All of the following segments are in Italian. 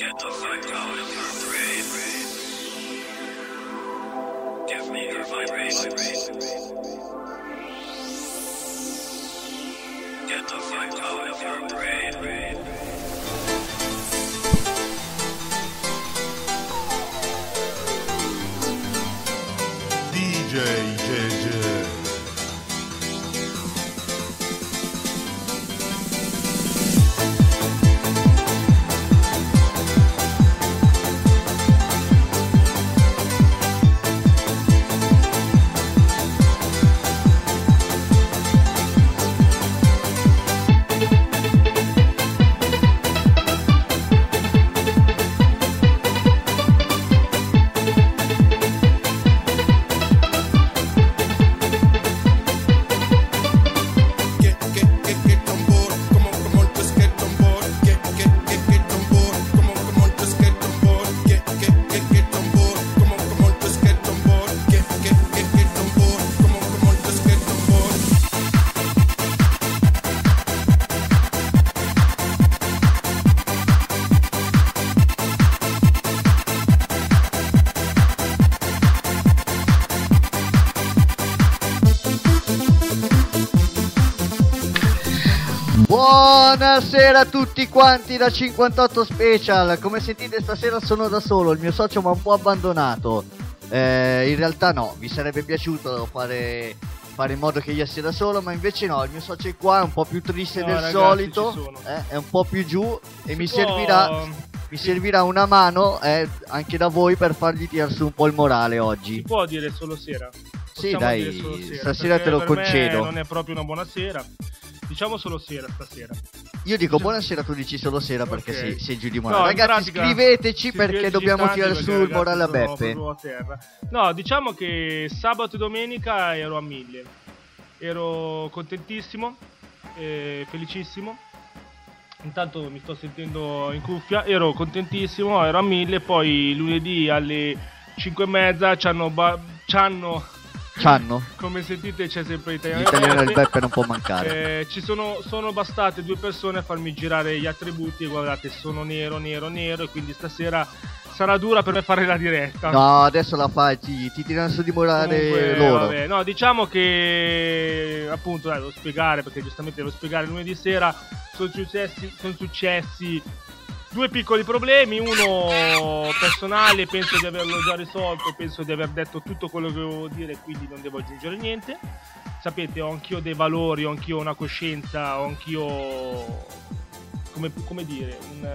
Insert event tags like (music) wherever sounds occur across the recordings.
Get the fuck out of your brain. Give me your vibrations. Get the fuck out of your brain. Buonasera a tutti quanti da 58 Special. Come sentite stasera sono da solo, il mio socio mi ha un po' abbandonato. Eh, in realtà no, mi sarebbe piaciuto fare, fare in modo che io sia da solo, ma invece no, il mio socio è qua, è un po' più triste No, del ragazzi, solito, eh, è un po' più giù e Si mi può- servirà, mi servirà una mano eh, anche da voi per fargli tirare su un po' il morale Si oggi. può dire solo sera. Sì, Possiamo dai, dire solo sera, stasera te lo concedo. non è proprio una buona sera. Diciamo solo sera stasera. Io dico buonasera, tu dici solo sera perché Ok. sei, sei giù di No, morale. in Ragazzi, pratica scriveteci perché dobbiamo tirare su il morale a Beppe. proprio a terra. No, diciamo che sabato e domenica ero a mille. Ero contentissimo, eh, felicissimo. Intanto mi sto sentendo in cuffia, ero contentissimo, ero a mille, poi lunedì alle 5 e mezza ci hanno, ba- ci hanno C'hanno? come sentite c'è sempre l'italiano. L'italiano del Beppe. Non può mancare. Eh, ci sono, sono bastate due persone a farmi girare gli attributi e guardate sono nero, nero, nero e quindi stasera sarà dura per me fare la diretta. No, adesso la fai, ti, ti tirano su di morale loro. vabbè, no, diciamo che appunto dai, devo spiegare perché giustamente devo spiegare lunedì sera sono successi, sono successi due piccoli problemi, uno personale, penso di averlo già risolto, penso di aver detto tutto quello che dovevo dire, quindi non devo aggiungere niente. Sapete, ho anch'io dei valori, ho anch'io una coscienza, ho anch'io come, come dire, un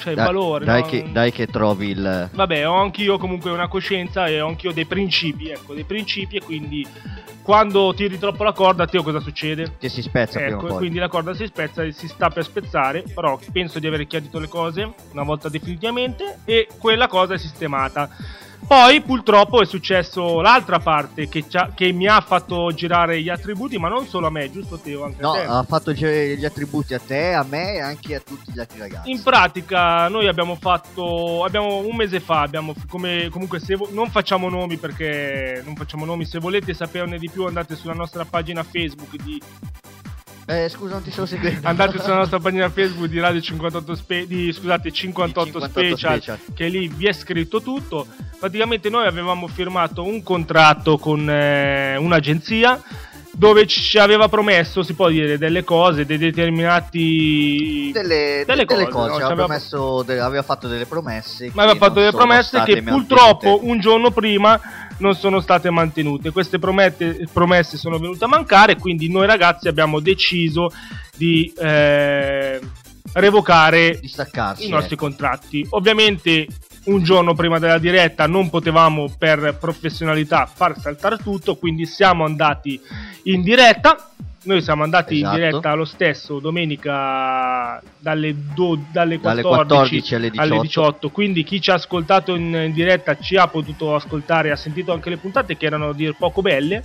cioè Dai- valore, dai, no? che, dai che trovi il... Vabbè, ho anch'io comunque una coscienza e ho anch'io dei principi, ecco, dei principi e quindi quando tiri troppo la corda, Teo cosa succede? Che si spezza prima Ecco, poi. quindi la corda si spezza e si sta per spezzare, però penso di aver chiarito le cose una volta definitivamente e quella cosa è sistemata. Poi purtroppo è successo l'altra parte che, che mi ha fatto girare gli attributi, ma non solo a me, giusto Teo? Anche No, a te. ha fatto girare gli attributi a te, a me e anche a tutti gli altri ragazzi. In pratica noi abbiamo fatto abbiamo un mese fa abbiamo come comunque se non facciamo nomi perché non facciamo nomi se volete saperne di più andate sulla nostra pagina Facebook di Eh, scusa, non ti sto seguendo. andate sulla nostra pagina Facebook di Radio 58 Spe- di scusate 58, 58 Special, Special. che lì vi è scritto tutto. Praticamente noi avevamo firmato un contratto con eh, un'agenzia dove ci aveva promesso, si può dire, delle cose, dei determinati Delle, delle delle cose, cose, no? Aveva, promesso de- aveva fatto delle promesse. ma aveva fatto delle sono promesse che purtroppo un giorno prima non sono state mantenute. Queste promette- promesse sono venute a mancare, quindi noi ragazzi abbiamo deciso di eh, revocare Distaccarsi. i nostri ecco. contratti. Ovviamente un giorno prima della diretta non potevamo per professionalità far saltare tutto, quindi siamo andati in diretta. Noi siamo andati Esatto. in diretta lo stesso domenica dalle, do- dalle 14, Dalle 14 alle 18. 18. Quindi chi ci ha ascoltato in, in diretta ci ha potuto ascoltare, ha sentito anche le puntate che erano a dir poco belle.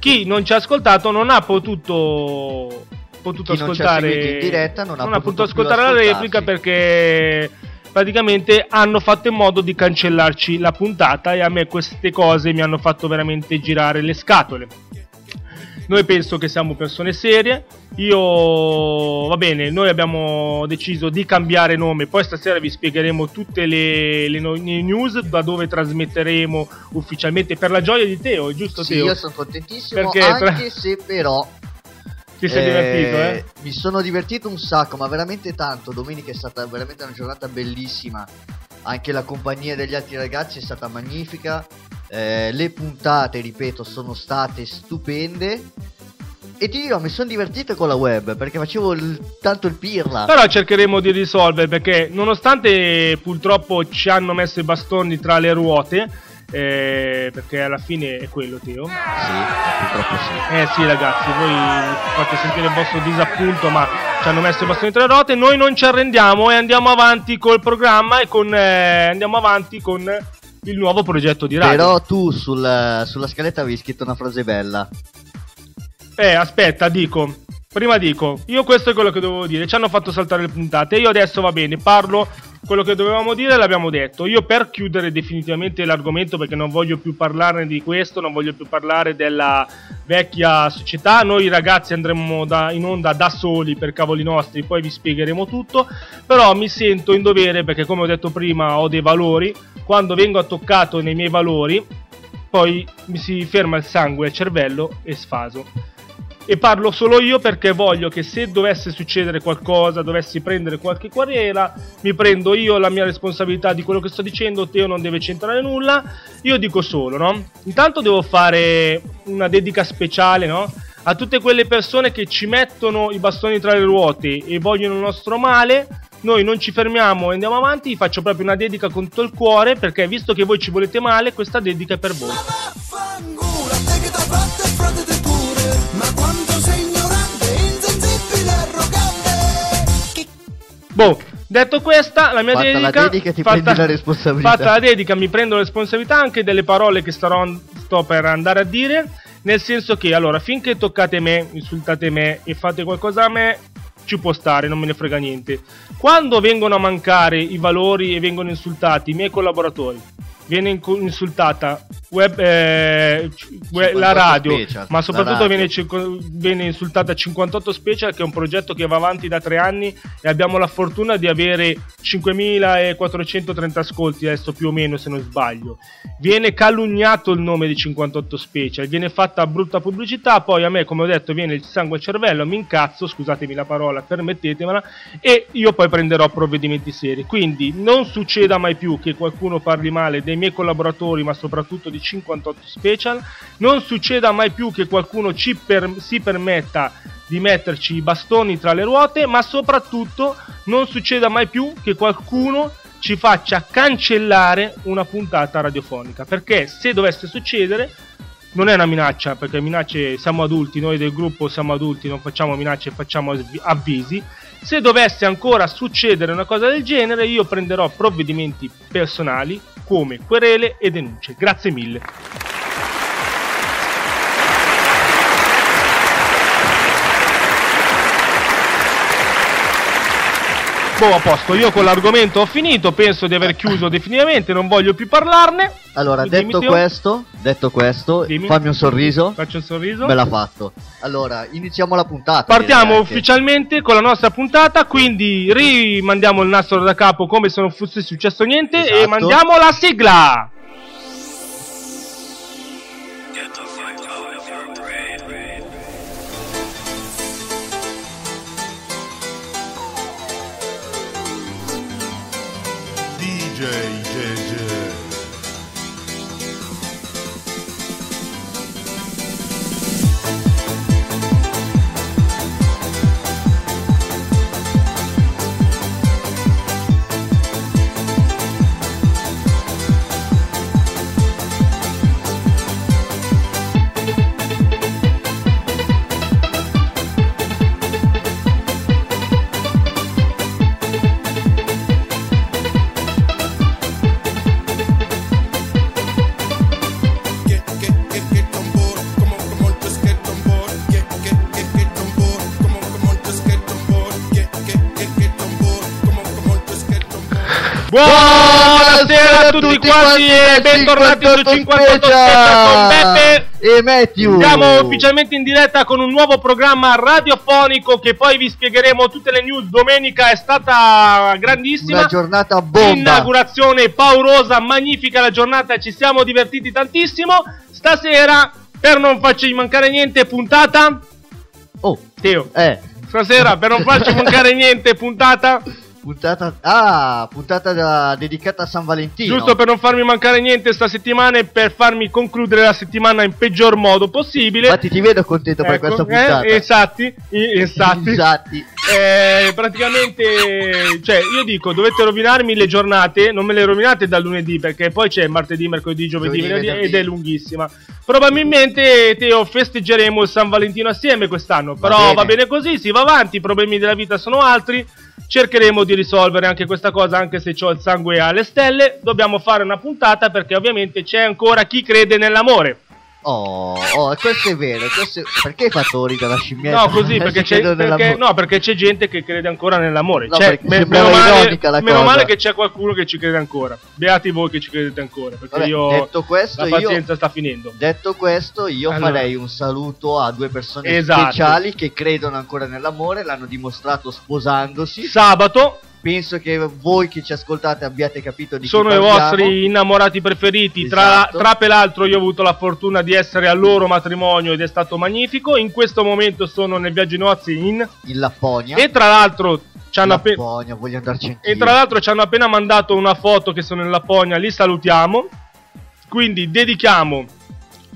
Chi non ci ha ascoltato non ha potuto, potuto Chi non ascoltare in diretta non ha potuto ascoltare la replica perché praticamente hanno fatto in modo di cancellarci la puntata e a me queste cose mi hanno fatto veramente girare le scatole. Noi penso che siamo persone serie. Io, va bene, noi abbiamo deciso di cambiare nome. Poi stasera vi spiegheremo tutte le, le news da dove trasmetteremo ufficialmente per la gioia di Teo, giusto Sì, Teo? io sono contentissimo, Perché tra- anche se però Ti sei eh, divertito, eh? Mi sono divertito un sacco, ma veramente tanto. Domenica è stata veramente una giornata bellissima. Anche la compagnia degli altri ragazzi è stata magnifica. Eh, le puntate, ripeto, sono state stupende. E ti dirò, mi sono divertito con la web perché facevo il- tanto il pirla. Però cercheremo di risolvere perché nonostante purtroppo ci hanno messo i bastoni tra le ruote, eh, perché alla fine è quello Teo. Sì, purtroppo sì. Eh sì ragazzi, voi fate sentire il vostro disappunto ma ci hanno messo i bastoni tra le ruote, noi non ci arrendiamo e andiamo avanti col programma e con, eh, andiamo avanti con il nuovo progetto di radio. Però tu sul- sulla scaletta avevi scritto una frase bella. Eh, aspetta, dico. Prima dico, io questo è quello che dovevo dire. Ci hanno fatto saltare le puntate. Io adesso va bene, parlo quello che dovevamo dire, l'abbiamo detto. Io per chiudere definitivamente l'argomento, perché non voglio più parlarne di questo, non voglio più parlare della vecchia società. Noi ragazzi andremo da- in onda da soli per cavoli nostri, poi vi spiegheremo tutto. Però mi sento in dovere, perché come ho detto prima, ho dei valori. Quando vengo toccato nei miei valori, poi mi si ferma il sangue al cervello e sfaso. E parlo solo io perché voglio che se dovesse succedere qualcosa, dovessi prendere qualche querela, mi prendo io la mia responsabilità di quello che sto dicendo, Teo non deve centrare nulla, io dico solo, no? Intanto devo fare una dedica speciale, no? A tutte quelle persone che ci mettono i bastoni tra le ruote e vogliono il nostro male, noi non ci fermiamo e andiamo avanti, vi faccio proprio una dedica con tutto il cuore perché visto che voi ci volete male, questa dedica è per voi. Vaffanculo, a te che t'ha fatto fratete pure Ma quanto sei ignorante, insensibile arrogante Che Boh, detto questa, la mia Fatta la dedica. dedica, ti prendi la responsabilità. Fatta la dedica, mi prendo la responsabilità anche delle parole che starò, sto per andare a dire. Nel senso che, allora, finché toccate me, insultate me e fate qualcosa a me, ci può stare, non me ne frega niente. Quando vengono a mancare i valori e vengono insultati i miei collaboratori, viene insultata web, eh, la 58 radio, Special, ma soprattutto viene, viene insultata 58 Special, che è un progetto che va avanti da tre anni e abbiamo la fortuna di avere 5430 ascolti adesso più o meno se non sbaglio. Viene calunniato il nome di 58 Special, viene fatta brutta pubblicità, poi a me come ho detto viene il sangue al cervello, mi incazzo, scusatemi la parola, permettetemela, e io poi prenderò provvedimenti seri. Quindi non succeda mai più che qualcuno parli male dei miei collaboratori, ma soprattutto di 58 Special, non succeda mai più che qualcuno per- si permetta di metterci i bastoni tra le ruote, ma soprattutto non succeda mai più che qualcuno ci faccia cancellare una puntata radiofonica, perché se dovesse succedere non è una minaccia, perché minacce siamo adulti, noi del gruppo siamo adulti, non facciamo minacce, facciamo avvi- avvisi. Se dovesse ancora succedere una cosa del genere, io prenderò provvedimenti personali come querele e denunce. Grazie mille. Boh, a posto, io con l'argomento ho finito, penso di aver chiuso definitivamente, non voglio più parlarne. Allora, detto questo, detto questo, Dimmi. fammi un sorriso. Faccio un sorriso. Me l'ha fatto. Allora, iniziamo la puntata. Partiamo ufficialmente con la nostra puntata, quindi rimandiamo il nastro da capo come se non fosse successo niente e Esatto. mandiamo la sigla. Buonasera a tutti quanti e bentornati su 58 Special con Beppe e Matthew. Siamo ufficialmente in diretta con un nuovo programma radiofonico che poi vi spiegheremo tutte le news. Domenica è stata grandissima. Una giornata bomba. Inaugurazione paurosa, magnifica la giornata, ci siamo divertiti tantissimo. Stasera, per non farci mancare niente, puntata. Oh, Teo, eh, stasera, per non farci mancare (laughs) niente, puntata. Puntata Ah, puntata da- dedicata a San Valentino. Giusto per non farmi mancare niente sta settimana e per farmi concludere la settimana in peggior modo possibile. Infatti ti vedo contento per Ecco, questa eh, puntata. esatti, i- esatti. Esatti. Eh, praticamente, cioè, io dico, dovete rovinarmi le giornate, non me le rovinate dal lunedì perché poi c'è martedì, mercoledì, giovedì, venerdì ed è lunghissima. Probabilmente, Teo, festeggeremo il San Valentino assieme quest'anno, però bene. va bene così, si va avanti, i problemi della vita sono altri. Cercheremo di risolvere anche questa cosa, anche se ho il sangue alle stelle. Dobbiamo fare una puntata perché ovviamente c'è ancora chi crede nell'amore. Oh, oh, questo è vero. questo è- Perché hai fatto ridere la scimmietta? No, così, perché c'è, perché, no, perché c'è gente che crede ancora nell'amore. No, perché me- meno, male, meno male che c'è qualcuno che ci crede ancora. Beati voi che ci credete ancora. Perché Vabbè, io. detto questo, la io- pazienza sta finendo. Detto questo, io Allora. farei un saluto a due persone Esatto. speciali che credono ancora nell'amore, l'hanno dimostrato sposandosi. Sabato Penso che voi che ci ascoltate abbiate capito di sono i vostri innamorati preferiti. Tra, Esatto. tra l'altro, io ho avuto la fortuna di essere al loro matrimonio ed è stato magnifico. In questo momento sono nel viaggio nozze in. in Lapponia. E tra l'altro ci hanno appena. Lapponia, voglio andarci anch'io. E tra l'altro ci hanno appena mandato una foto che sono in Lapponia, li salutiamo. Quindi dedichiamo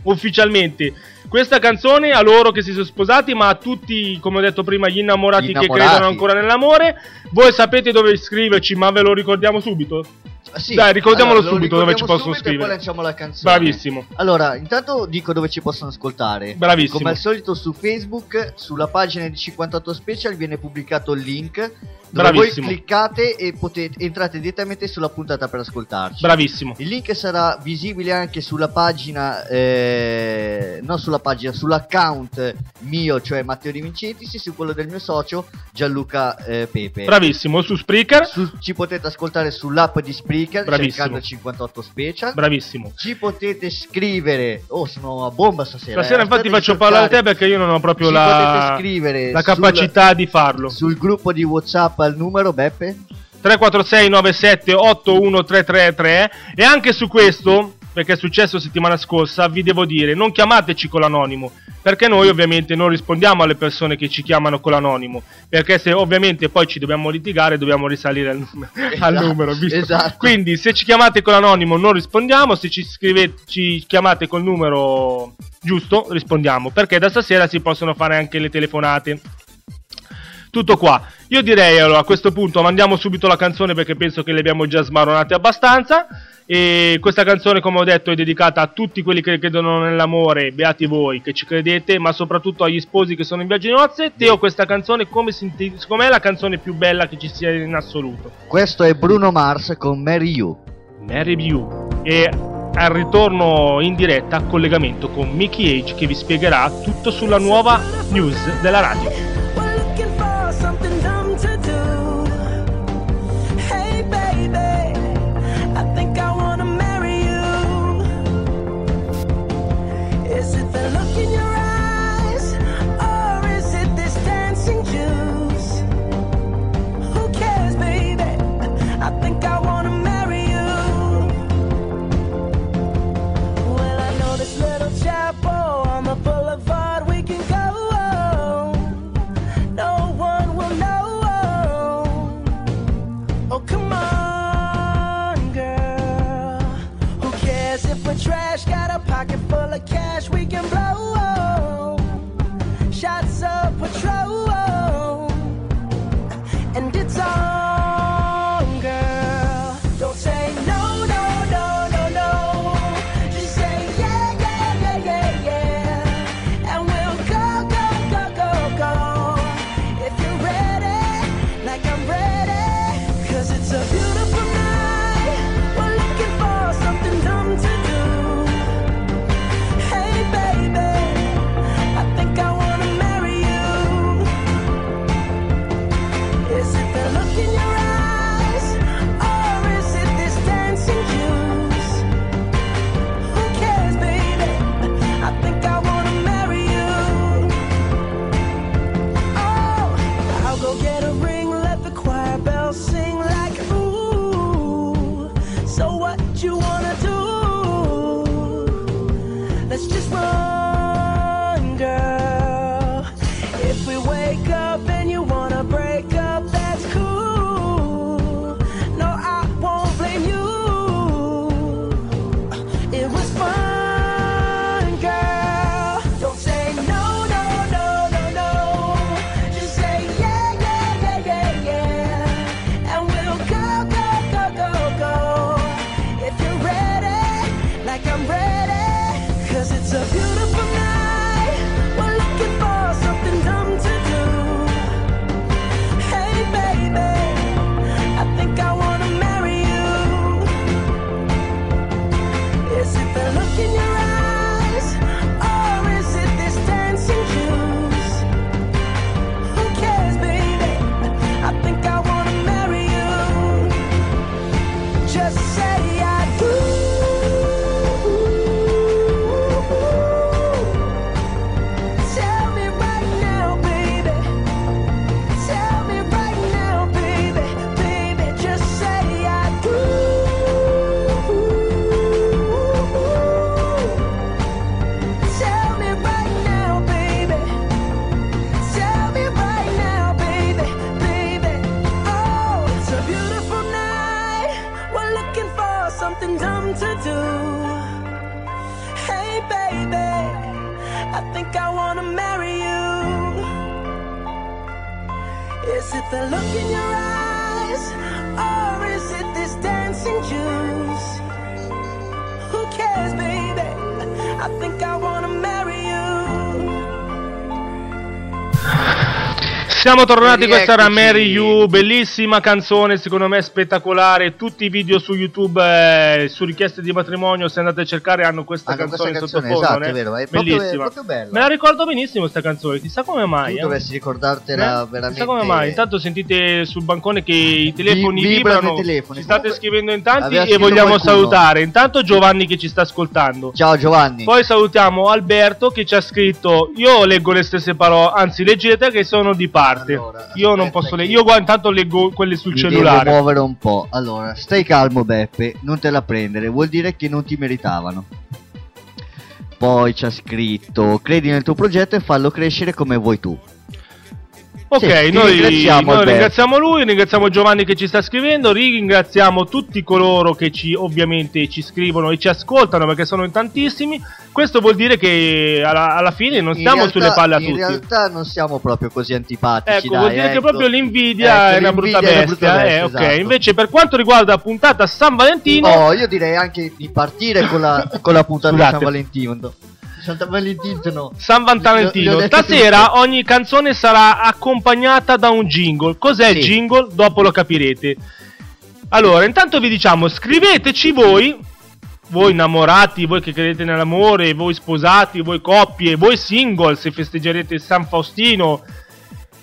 ufficialmente questa canzone a loro che si sono sposati, ma a tutti, come ho detto prima, gli innamorati, Gli che innamorati. credono ancora nell'amore. Voi sapete dove iscriverci, ma ve lo ricordiamo subito. Ah, sì. Dai, ricordiamolo Allora, lo subito dove ci possono subito e scrivere. Poi lanciamo la canzone. Bravissimo. Allora, intanto dico dove ci possono ascoltare. Bravissimo. Come al solito su Facebook, sulla pagina di 58 Special viene pubblicato il link dove Bravissimo. voi cliccate e potete entrate direttamente sulla puntata per ascoltarci. Bravissimo. Il link sarà visibile anche sulla pagina, eh, non sulla pagina, sull'account mio, cioè Matteo Di Vincentis, e su quello del mio socio Gianluca eh, Pepe. Bravissimo. Su Spreaker. Su- ci potete ascoltare sull'app di Spreaker Bravissimo. cercando 58 Special. Bravissimo. Ci potete scrivere. Oh, sono a bomba stasera. Stasera eh. infatti faccio di parlare a te perché io non ho proprio Ci la, la sul- capacità di farlo. Sul gruppo di WhatsApp al numero Beppe? 346 97 81333 e anche su questo perché è successo settimana scorsa vi devo dire non chiamateci con l'anonimo perché noi ovviamente non rispondiamo alle persone che ci chiamano con l'anonimo perché se ovviamente poi ci dobbiamo litigare dobbiamo risalire al, numero- (laughs) al Esatto, numero visto? esatto. quindi se ci chiamate con l'anonimo non rispondiamo se ci, scrivete, ci chiamate col numero giusto rispondiamo perché da stasera si possono fare anche le telefonate tutto qua. Io direi allora a questo punto mandiamo subito la canzone perché penso che le abbiamo già smaronate abbastanza. E questa canzone, come ho detto, è dedicata a tutti quelli che credono nell'amore, beati voi che ci credete, ma soprattutto agli sposi che sono in viaggio di nozze. Teo, questa canzone, come si inti- com'è la canzone più bella che ci sia in assoluto? Questo è Bruno Mars con Mary You. Mary View. E al ritorno in diretta, collegamento con Mickey Age che vi spiegherà tutto sulla nuova news della radio. shots. Think I wanna marry you. Is it the look in your eyes, or is it this dancing juice? Who cares, baby? I think I wanna marry you. Siamo tornati, questa era. Mary You, bellissima canzone, secondo me spettacolare. Tutti i video su YouTube eh, su richieste di matrimonio, se andate a cercare, hanno questa Hanno canzone questa canzone, sottofondo. esatto, eh. è vero, è proprio- è bellissima. proprio bella. Me la ricordo benissimo questa canzone, chissà come mai. Tu eh. dovresti ricordartela Eh? veramente. Chissà come mai. Intanto sentite sul bancone che i telefoni Vi- vibrano telefoni. Ci state Comunque, scrivendo in tanti e vogliamo qualcuno. salutare. Intanto Giovanni che ci sta ascoltando. Ciao Giovanni. Poi salutiamo Alberto che ci ha scritto: Io leggo le stesse parole, anzi, leggete che sono di parte. Allora, io non posso leggere. Io guarda, intanto leggo quelle sul Mi cellulare. devo muovere un po'. Allora, stai calmo Beppe, non te la prendere, vuol dire che non ti meritavano. Poi ci ha scritto, credi nel tuo progetto e fallo crescere come vuoi tu. Ok, Sì, noi, ringraziamo, noi ringraziamo lui, ringraziamo Giovanni che ci sta scrivendo, ringraziamo tutti coloro che ci ovviamente ci scrivono e ci ascoltano perché sono in tantissimi. Questo vuol dire che alla, alla fine non In stiamo realtà- sulle palle a In tutti. realtà non siamo proprio così antipatici. Ecco, dai, vuol dire che ecco. proprio l'invidia Ecco, è una brutta è una bestia. brutta eh, bestia, ok. esatto. Invece, per quanto riguarda la puntata San Valentino, Oh, io direi anche di partire con la, con la puntata. San Valentino. San Valentino no. San Valentino, stasera tutte. ogni canzone sarà accompagnata da un jingle. Cos'è il Sì. jingle? Dopo lo capirete. Allora, intanto vi diciamo, scriveteci voi, voi innamorati, voi che credete nell'amore, voi sposati, voi coppie, voi single, se festeggerete San Faustino.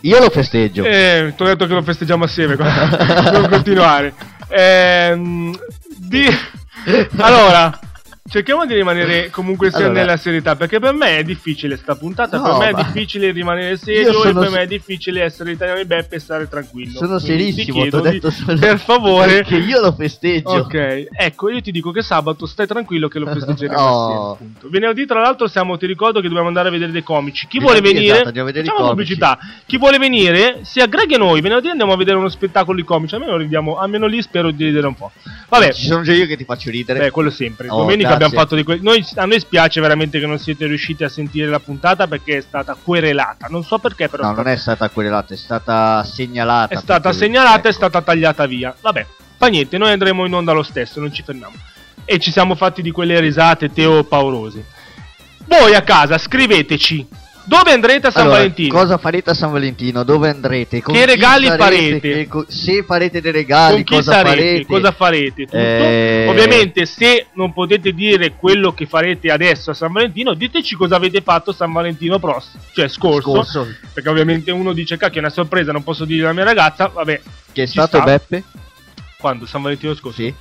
Io lo festeggio. Eh, ti ho detto che lo festeggiamo assieme, (laughs) non continuare. Ehm, di- (laughs) Allora, cerchiamo di rimanere comunque sia Allora. nella serietà, perché per me è difficile sta puntata, No, per me è difficile rimanere Io serio e sono per me è difficile essere italiano di Beppe e stare tranquillo. Sono Quindi ti serissimo, chiedo detto solo- per favore Che io lo festeggio. Ok, ecco, io ti dico che sabato stai tranquillo che lo festeggeremo (laughs) Oh. assieme. Venerdì, tra l'altro, siamo, ti ricordo che dobbiamo andare a vedere dei comici. Chi Venerdì, vuole venire, esatto, vedere i facciamo pubblicità. Chi vuole venire, si aggreghi a noi. Venerdì andiamo a vedere uno spettacolo di comici. Almeno, ridiamo, almeno lì spero di ridere un po'. Vabbè, Ci sono già io che ti faccio ridere. Beh, quello sempre. Oh, Domenica. Abbiamo fatto di que- noi, A noi spiace veramente che non siete riusciti a sentire la puntata perché è stata querelata. Non so perché, però. No, non è stata querelata, è stata segnalata. è stata perché- segnalata e è ecco. stata tagliata via. Vabbè, fa niente, noi andremo in onda lo stesso, non ci fermiamo. E ci siamo fatti di quelle risate Teo paurose. Voi a casa scriveteci dove andrete a San Allora, Valentino. Cosa farete a San Valentino? Dove andrete? Con Che chi regali farete? Che se farete dei regali, con chi cosa sarete, farete? cosa farete, tutto. Eh, Ovviamente, se non potete dire quello che farete adesso a San Valentino, diteci cosa avete fatto San Valentino prossimo, cioè scorso, Scorso. perché ovviamente uno dice cacchio è una sorpresa, non posso dire alla mia ragazza, vabbè, Che è stato sta. Beppe? quando San Valentino scorso? Sì.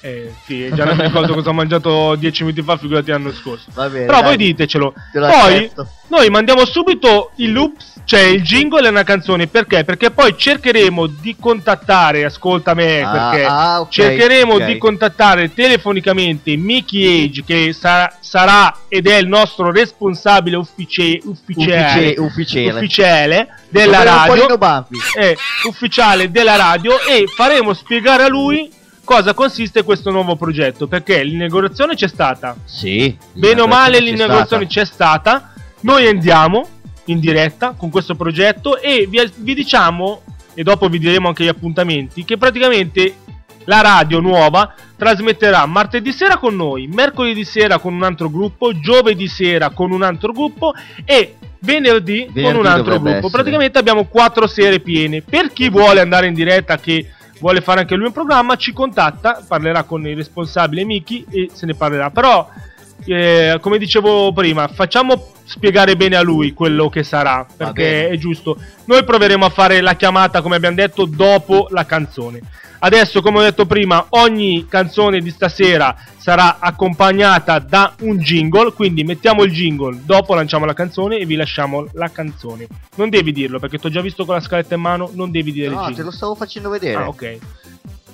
Eh, sì, già non mi ricordo cosa ho mangiato dieci minuti fa, figurati l'anno scorso. Va bene. Però dai. voi ditecelo. Te lo Poi noi mandiamo subito il loop, cioè il jingle e una canzone. Perché? Perché poi cercheremo di contattare, ascolta me, Ah, perché ah, ok, cercheremo ok. di contattare telefonicamente Mickey Age, che sa- sarà ed è il nostro responsabile uffice- ufficiale, Uffice- ufficiale. ufficiale della radio è ufficiale della radio e faremo spiegare a lui cosa consiste questo nuovo progetto perché l'inaugurazione c'è stata Sì. bene o male l'inaugurazione c'è stata noi andiamo in diretta con questo progetto e vi, vi diciamo e dopo vi diremo anche gli appuntamenti che praticamente la radio nuova trasmetterà martedì sera con noi, mercoledì sera con un altro gruppo, giovedì sera con un altro gruppo e venerdì, con Venerdì un altro gruppo. essere. Praticamente abbiamo quattro sere piene. Per chi vuole andare in diretta che vuole fare anche lui un programma, ci contatta, parlerà con il responsabile Miki e se ne parlerà. Però eh, come dicevo prima, facciamo spiegare bene a lui quello che sarà, perché è giusto. Noi proveremo a fare la chiamata, come abbiamo detto, dopo la canzone. Adesso, come ho detto prima, ogni canzone di stasera sarà accompagnata da un jingle, quindi mettiamo il jingle, dopo lanciamo la canzone e vi lasciamo la canzone. Non devi dirlo, perché ti ho già visto con la scaletta in mano, non devi dire il No, te jingle. lo stavo facendo vedere. Ah, ok.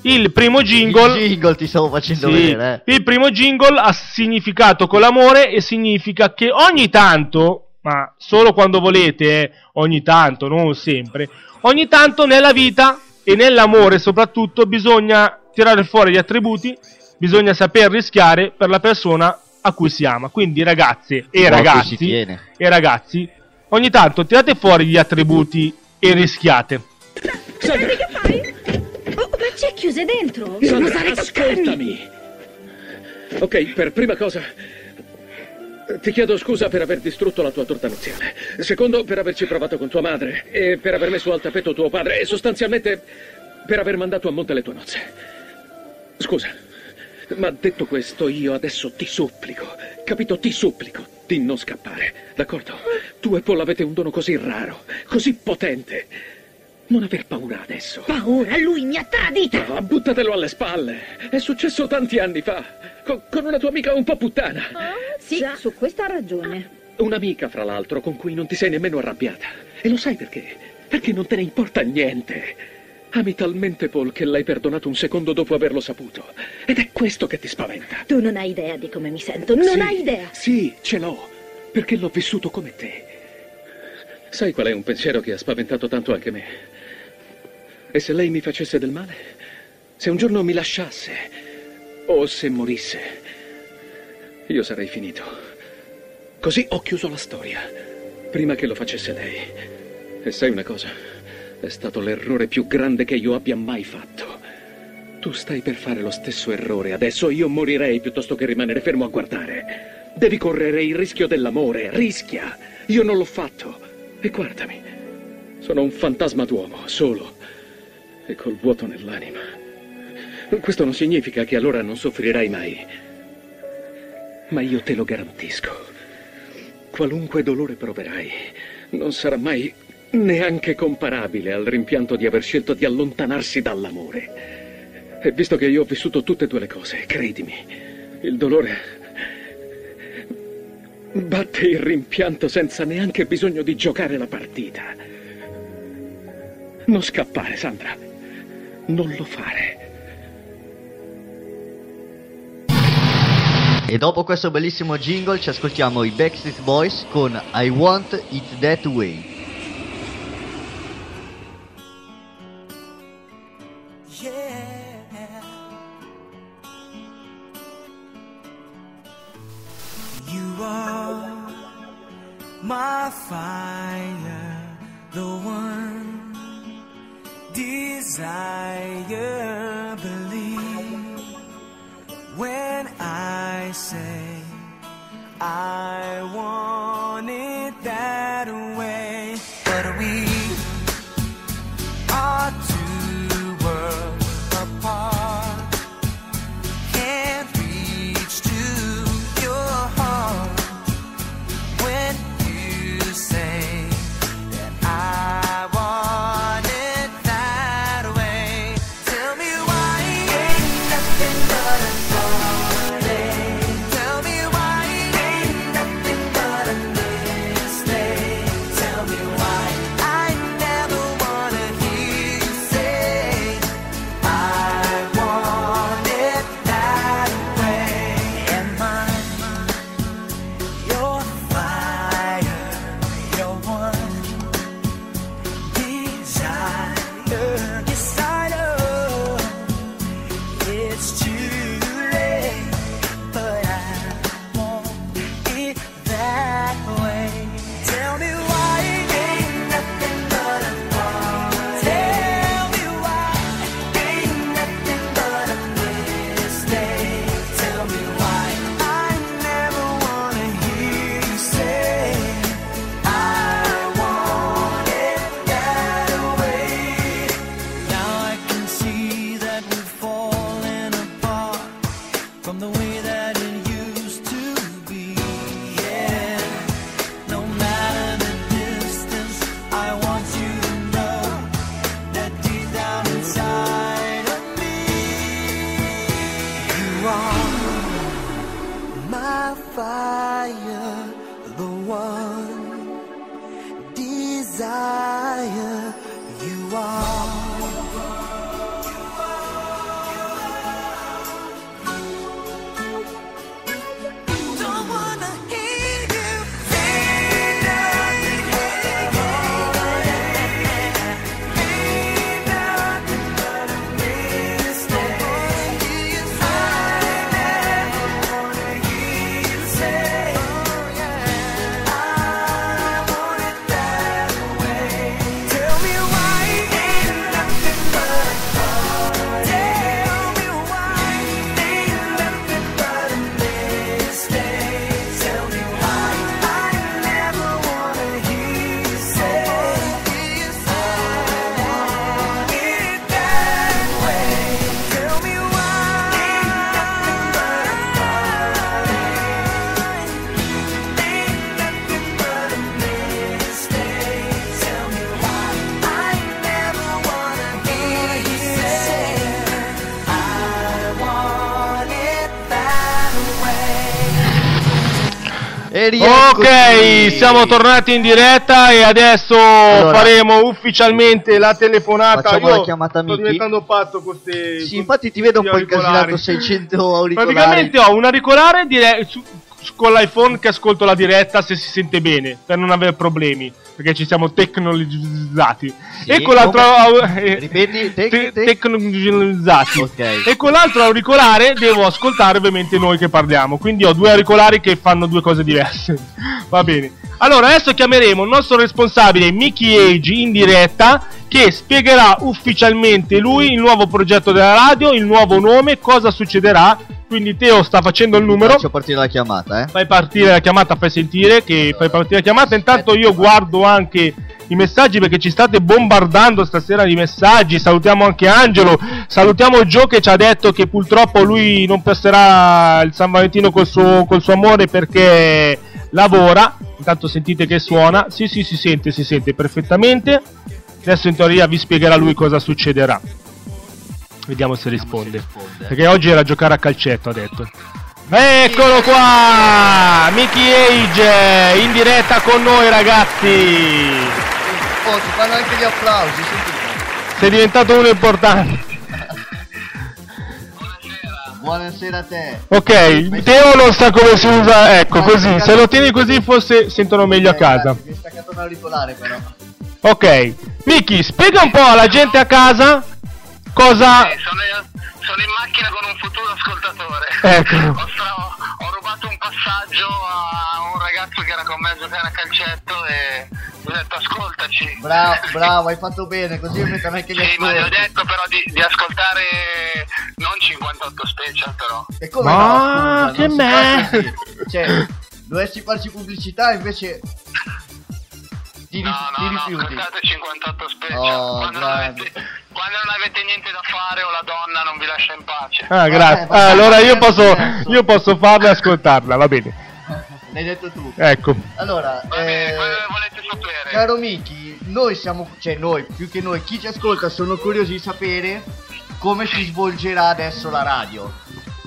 Il primo jingle Il jingle ti stavo facendo sì, vedere. eh. Il primo jingle ha significato con l'amore e significa che ogni tanto, ma solo quando volete, eh, ogni tanto, non sempre, ogni tanto nella vita e nell'amore soprattutto bisogna tirare fuori gli attributi, bisogna saper rischiare per la persona a cui si ama. Quindi ragazze e ragazzi, e ragazzi, ogni tanto tirate fuori gli attributi e rischiate. Sandra, che fai? Oh, ma ci è chiuse dentro? Non Sandra, ascoltami. Ok, per prima cosa, ti chiedo scusa per aver distrutto la tua torta nuziale. Secondo, per averci provato con tua madre e per aver messo al tappeto tuo padre e sostanzialmente per aver mandato a monte le tue nozze. Scusa, ma detto questo, io adesso ti supplico, capito? Ti supplico di non scappare, d'accordo? Tu e Paul avete un dono così raro, così potente. Non aver paura adesso. Paura, lui mi ha tradita. Ah, buttatelo alle spalle. È successo tanti anni fa. Co- con una tua amica un po' puttana. Sì, su questo ha ragione. Un'amica, fra l'altro, con cui non ti sei nemmeno arrabbiata. E lo sai perché? Perché non te ne importa niente. Ami talmente Paul che l'hai perdonato un secondo dopo averlo saputo. Ed è questo che ti spaventa. Tu non hai idea di come mi sento, non Sì, hai idea. Sì, ce l'ho. Perché l'ho vissuto come te. Sai qual è un pensiero che ha spaventato tanto anche me? E se lei mi facesse del male? Se un giorno mi lasciasse? O se morisse? Io sarei finito. Così ho chiuso la storia. Prima che lo facesse lei. E sai una cosa? È stato l'errore più grande che io abbia mai fatto. Tu stai per fare lo stesso errore adesso. Io morirei piuttosto che rimanere fermo a guardare. Devi correre il rischio dell'amore. Rischia. Io non l'ho fatto. E guardami. Sono un fantasma d'uomo, solo. E col vuoto nell'anima. Questo non significa che allora non soffrirai mai. Ma io te lo garantisco. Qualunque dolore proverai, non sarà mai neanche comparabile al rimpianto di aver scelto di allontanarsi dall'amore. E visto che io ho vissuto tutte e due le cose, credimi, il dolore batte il rimpianto senza neanche bisogno di giocare la partita. Non scappare, Sandra. Non lo fare. E dopo questo bellissimo jingle ci ascoltiamo i Backstreet Boys con I Want It That Way. You are my fire, desire. Believe when I say I want Ok, siamo tornati in diretta e adesso Allora. faremo ufficialmente la telefonata. Facciamo Io la chiamata sto Miki. diventando pazzo con queste Sì, infatti ti vedo un po' incasinato 600 (laughs) auricolari. Praticamente ho un auricolare dire- su- con l'iPhone che ascolto la diretta se si sente bene, per non avere problemi, perché ci siamo tecnologizzati. Sì, e con l'altro (laughs) Ripeti, (laughs) tec- te- tecnologizzati. E con l'altro auricolare devo ascoltare ovviamente noi che parliamo. Quindi ho due auricolari che fanno due cose diverse. (laughs) Va bene. Allora, adesso chiameremo il nostro responsabile Mickey Age in diretta che spiegherà ufficialmente lui il nuovo progetto della radio, il nuovo nome, cosa succederà. Quindi Teo sta facendo il numero. Faccio partire la chiamata, eh. Fai partire la chiamata, fai sentire che fai partire la chiamata. Intanto io guardo anche i messaggi perché ci state bombardando stasera di messaggi. Salutiamo anche Angelo. Salutiamo Joe che ci ha detto che purtroppo lui non passerà il San Valentino col suo, col suo amore perché lavora. Intanto sentite che suona. Sì, sì, si sente, si sente perfettamente. Adesso in teoria vi spiegherà lui cosa succederà. Vediamo se risponde. Perché oggi era giocare a calcetto, ha detto. Eccolo qua! Mickey Age in diretta con noi ragazzi! Oh, ti fanno anche gli applausi, sentite. Sei diventato uno importante. Buonasera a te. Ok, Teo non sa come si usa, ecco così, se lo tieni così forse sentono meglio a Eh, casa. Mi è staccato un auricolare però. Ok, Mickey, spiega un po' alla gente a casa cosa... Sì, sono, sono in macchina con un futuro ascoltatore. Ecco. (laughs) Ho, stra- ho rubato un passaggio a un ragazzo che era con me a giocare a calcetto e gli ho detto ascoltaci. Bravo, bravo, hai fatto bene, così mi mettono anche gli Sì, ma gli ho detto però di, di ascoltare non 58 special però. E come no, scusa, che non me-. Cioè, dovessi farci pubblicità invece ti, No, ti no, no, rifiuti. ascoltate 58 special. Oh, quando, non avete, quando non avete niente da fare o la donna non vi lascia in pace. Ah, grazie. vabbè, Ah, allora io posso, io posso farla e ascoltarla, va bene. L'hai detto tu. Ecco. Allora, bene, eh, quello che volete sapere. caro Miki, noi siamo, cioè noi, più che noi, chi ci ascolta sono curiosi di sapere come si svolgerà adesso la radio,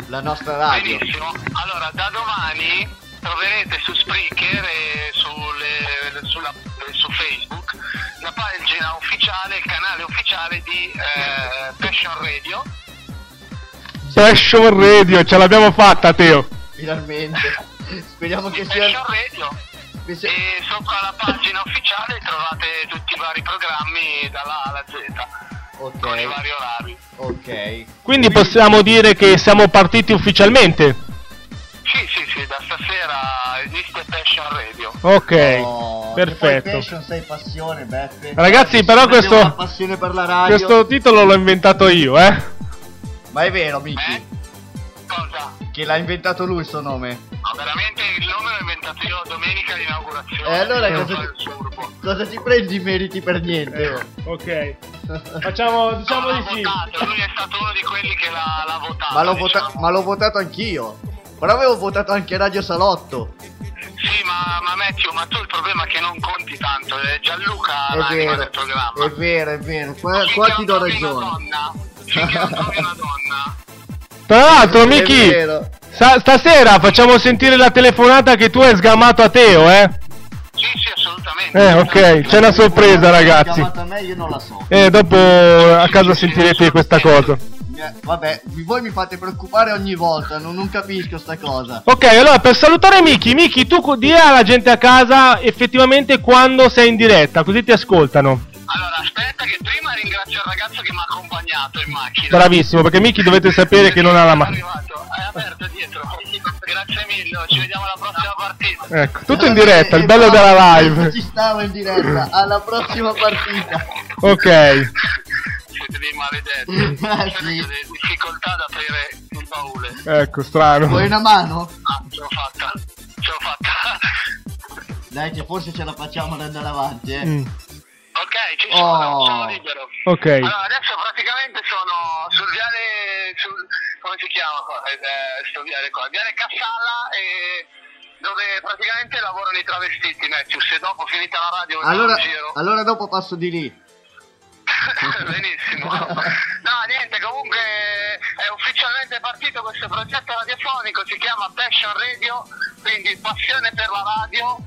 la nostra radio. Benissimo. Allora, da domani troverete su Spreaker e sulle- sulla- su Facebook la pagina ufficiale, il canale ufficiale di eh, Passion Radio. Passion Radio, ce l'abbiamo fatta, Teo. Finalmente. (laughs) Speriamo che sia... Passion Radio. E sopra la pagina ufficiale trovate tutti i vari programmi dalla A alla Z con i vari orari. ok. Quindi possiamo dire che siamo partiti ufficialmente. Sì, sì, sì, da stasera esiste Passion Radio. Ok, Oh, perfetto. passion sei passione, Beppe. Ragazzi, però questo- per la radio. Questo titolo l'ho inventato io, eh. Ma è vero, Miki, Eh? Cosa? che l'ha inventato lui il suo nome. No, veramente il nome l'ho inventato io domenica di inaugurazione. E allora Non cosa ti, cosa ti prendi i meriti per niente? oh? Ok. Facciamo, diciamo l'ha di sì. votato, lui è stato uno di quelli che l'ha, l'ha votato. Ma l'ho, diciamo. vota- ma l'ho votato anch'io. Però avevo votato anche Radio Salotto. Sì, ma, ma Matthew, ma tu il problema è che non conti tanto, è Gianluca È vero, del programma. è vero, è vero. Qua, qua ti do ragione. Una donna, una donna. Tra l'altro, Miki, sa- stasera facciamo sentire la telefonata che tu hai sgamato a Teo, eh. Sì, sì, assolutamente. Eh, ok, c'è una sorpresa, ragazzi. Me, io non la so. E dopo a casa sentirete questa cosa. Eh, Vabbè, voi mi fate preoccupare ogni volta, non, non capisco sta cosa. Ok, allora per salutare Miki, Miki, tu di alla gente a casa effettivamente quando sei in diretta, così ti ascoltano. Allora, aspetta che prima ringrazio il ragazzo che mi ha accompagnato in macchina. Bravissimo, perché Miki dovete sapere che non ha la È mano. arrivato, è aperto dietro. Grazie mille, ci vediamo alla prossima partita. Ecco, tutto in diretta, il bello della live. Ci stavo in diretta, alla prossima partita. Ok, Siete dei maledetti. (laughs) Ho delle difficoltà ad aprire il baule. ecco, strano. Vuoi una mano? Ah, ce l'ho fatta. Ce l'ho fatta. (laughs) Dai, che forse ce la facciamo ad andare avanti, eh. Mm, ok, ci sono, Oh. sono libero. Ok, Allora, adesso praticamente sono sul viale, sul, come si chiama qua? Eh, sto viale qua, viale Cassalla e dove praticamente lavorano i travestiti, Matthew. Se dopo finita la radio Allora, giro. allora dopo passo di lì. (laughs) Benissimo. No, niente, comunque è ufficialmente partito questo progetto radiofonico, si chiama Passion Radio, quindi passione per la radio.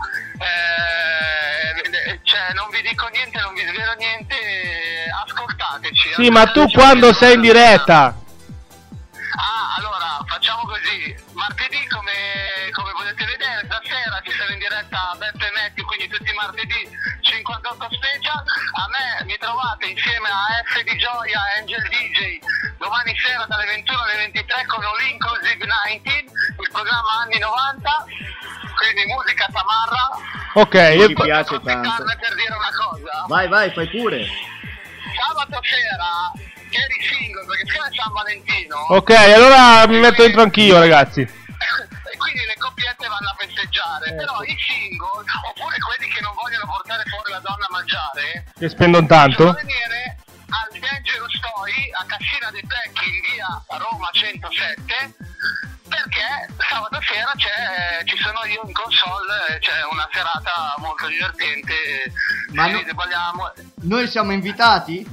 Eh, cioè, non vi dico niente, non vi svelo niente, eh, ascoltateci. Sì, ma tu quando sei in diretta? Ah, allora facciamo così. Martedì, come, come potete vedere, stasera ci sono in diretta Beppe Metti, quindi tutti i martedì 58 special. A me mi trovate insieme a F di Gioia e Angel DJ domani sera dalle 21 alle 23 con Olynclusive 19, il programma anni 90, quindi musica tamarra. Ok, Mi e- piace tanto. Per dire una cosa. Vai, vai, fai pure. Sabato sera, che eri single, perché siccome è San Valentino, ok, allora mi metto dentro anch'io, ragazzi. e (laughs) quindi le coppiette vanno a festeggiare, però i single, oppure quelli che non vogliono portare fuori la donna a mangiare, Che spendono tanto. venire al Dangerous Toy a Cassina dei Becchi in via Roma 107 perché sabato sera c'è, ci sono io in console, c'è una serata molto divertente, Ma no-. Noi siamo invitati?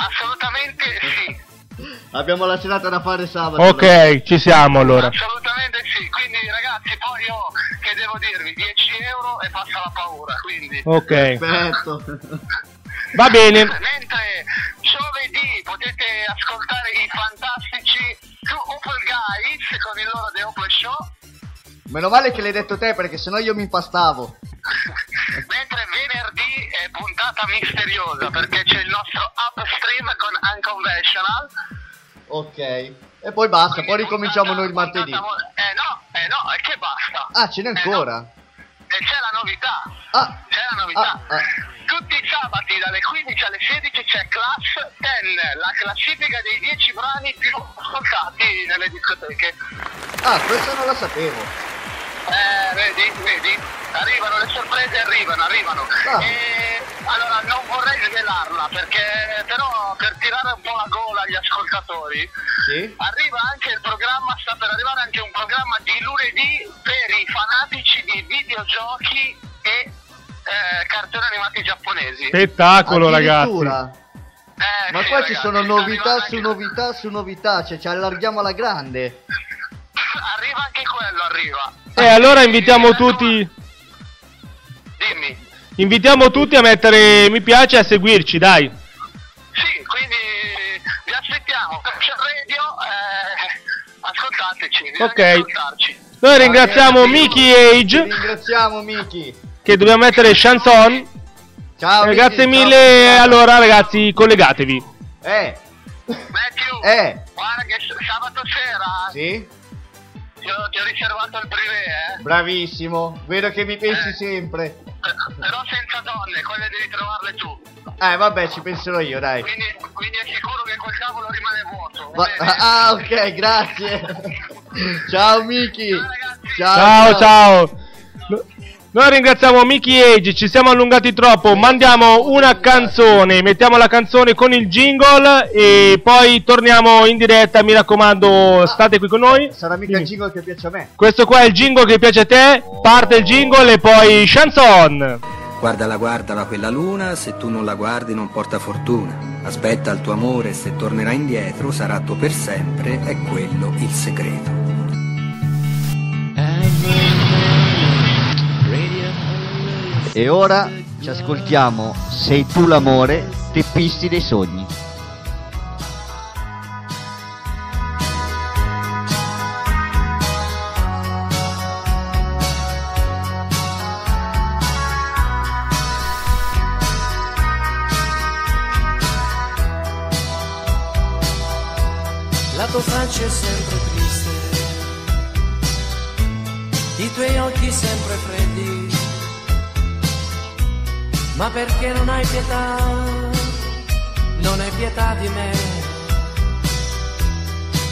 Assolutamente sì, Abbiamo la serata da fare sabato. Ok, ci siamo allora. assolutamente sì, quindi ragazzi poi io che devo dirvi 10 euro e passa la paura, quindi... Ok, Perfetto. (laughs) va bene. Mentre giovedì potete ascoltare i fantastici Two Opel Guys con il loro The Opel Show, Meno male che l'hai detto te perché sennò io mi impastavo. (laughs) mentre venerdì è puntata misteriosa perché c'è il nostro upstream con Unconventional. Ok. E poi basta, poi ricominciamo noi il martedì. Puntata Eh no, eh no, e che basta. Ah, ce n'è Eh no, ancora? E c'è la novità. Ah, C'è la novità. Ah, ah. Tutti i sabati dalle 15 alle 16 c'è Class 10, la classifica dei 10 brani più ascoltati nelle discoteche. ah, questa non la sapevo. Eh, vedi, vedi, arrivano le sorprese, arrivano, arrivano. Ah. E allora non vorrei svelarla perché però per tirare un po' la gola agli ascoltatori Sì? arriva anche il programma, sta per arrivare anche un programma di lunedì per i fanatici di videogiochi e eh, cartoni animati giapponesi. Spettacolo, ragazzi. Eh, Ma sì, qua ci ragazzi, sono sta novità su novità su novità, cioè ci allarghiamo alla grande. Arriva anche quello, arriva. E allora invitiamo tutti, Dimmi. invitiamo tutti a mettere mi piace e a seguirci, dai. Sì, quindi vi aspettiamo. C'è radio, eh, ascoltateci, Ok. ascoltarci. Noi ringraziamo Mickey Ti Age, ringraziamo Miki. che dobbiamo mettere chanson. Ciao. Eh, Miki, grazie ciao. mille, allora ragazzi, collegatevi. Eh, Matthew, eh, guarda che sabato sera sì? Ti, ho, ti ho riservato il privé, eh. Bravissimo. Vedo che mi pensi Eh. sempre. Per- Però senza donne, quelle devi trovarle tu. Eh, vabbè, ci penserò io, dai. Quindi, quindi è sicuro che quel tavolo rimane vuoto. Va- ah, ok, grazie. (laughs) ciao Miki. Ciao, ragazzi. Ciao, ciao. No- Noi ringraziamo Mickey Age, ci siamo allungati troppo, mandiamo una canzone, mettiamo la canzone con il jingle e poi torniamo in diretta, mi raccomando, state qui con noi. Sarà mica Dimmi. il jingle che piace a me. Questo qua è il jingle che piace a te, parte il jingle e poi chanson. Guardala, guardala quella luna, se tu non la guardi non porta fortuna. Aspetta il tuo amore, se tornerà indietro sarà tuo per sempre, è quello il segreto. E ora ci ascoltiamo Sei tu l'amore, teppisti dei sogni. La tua faccia è sempre triste, i tuoi occhi sempre freddi, ma perché non hai pietà, non hai pietà di me,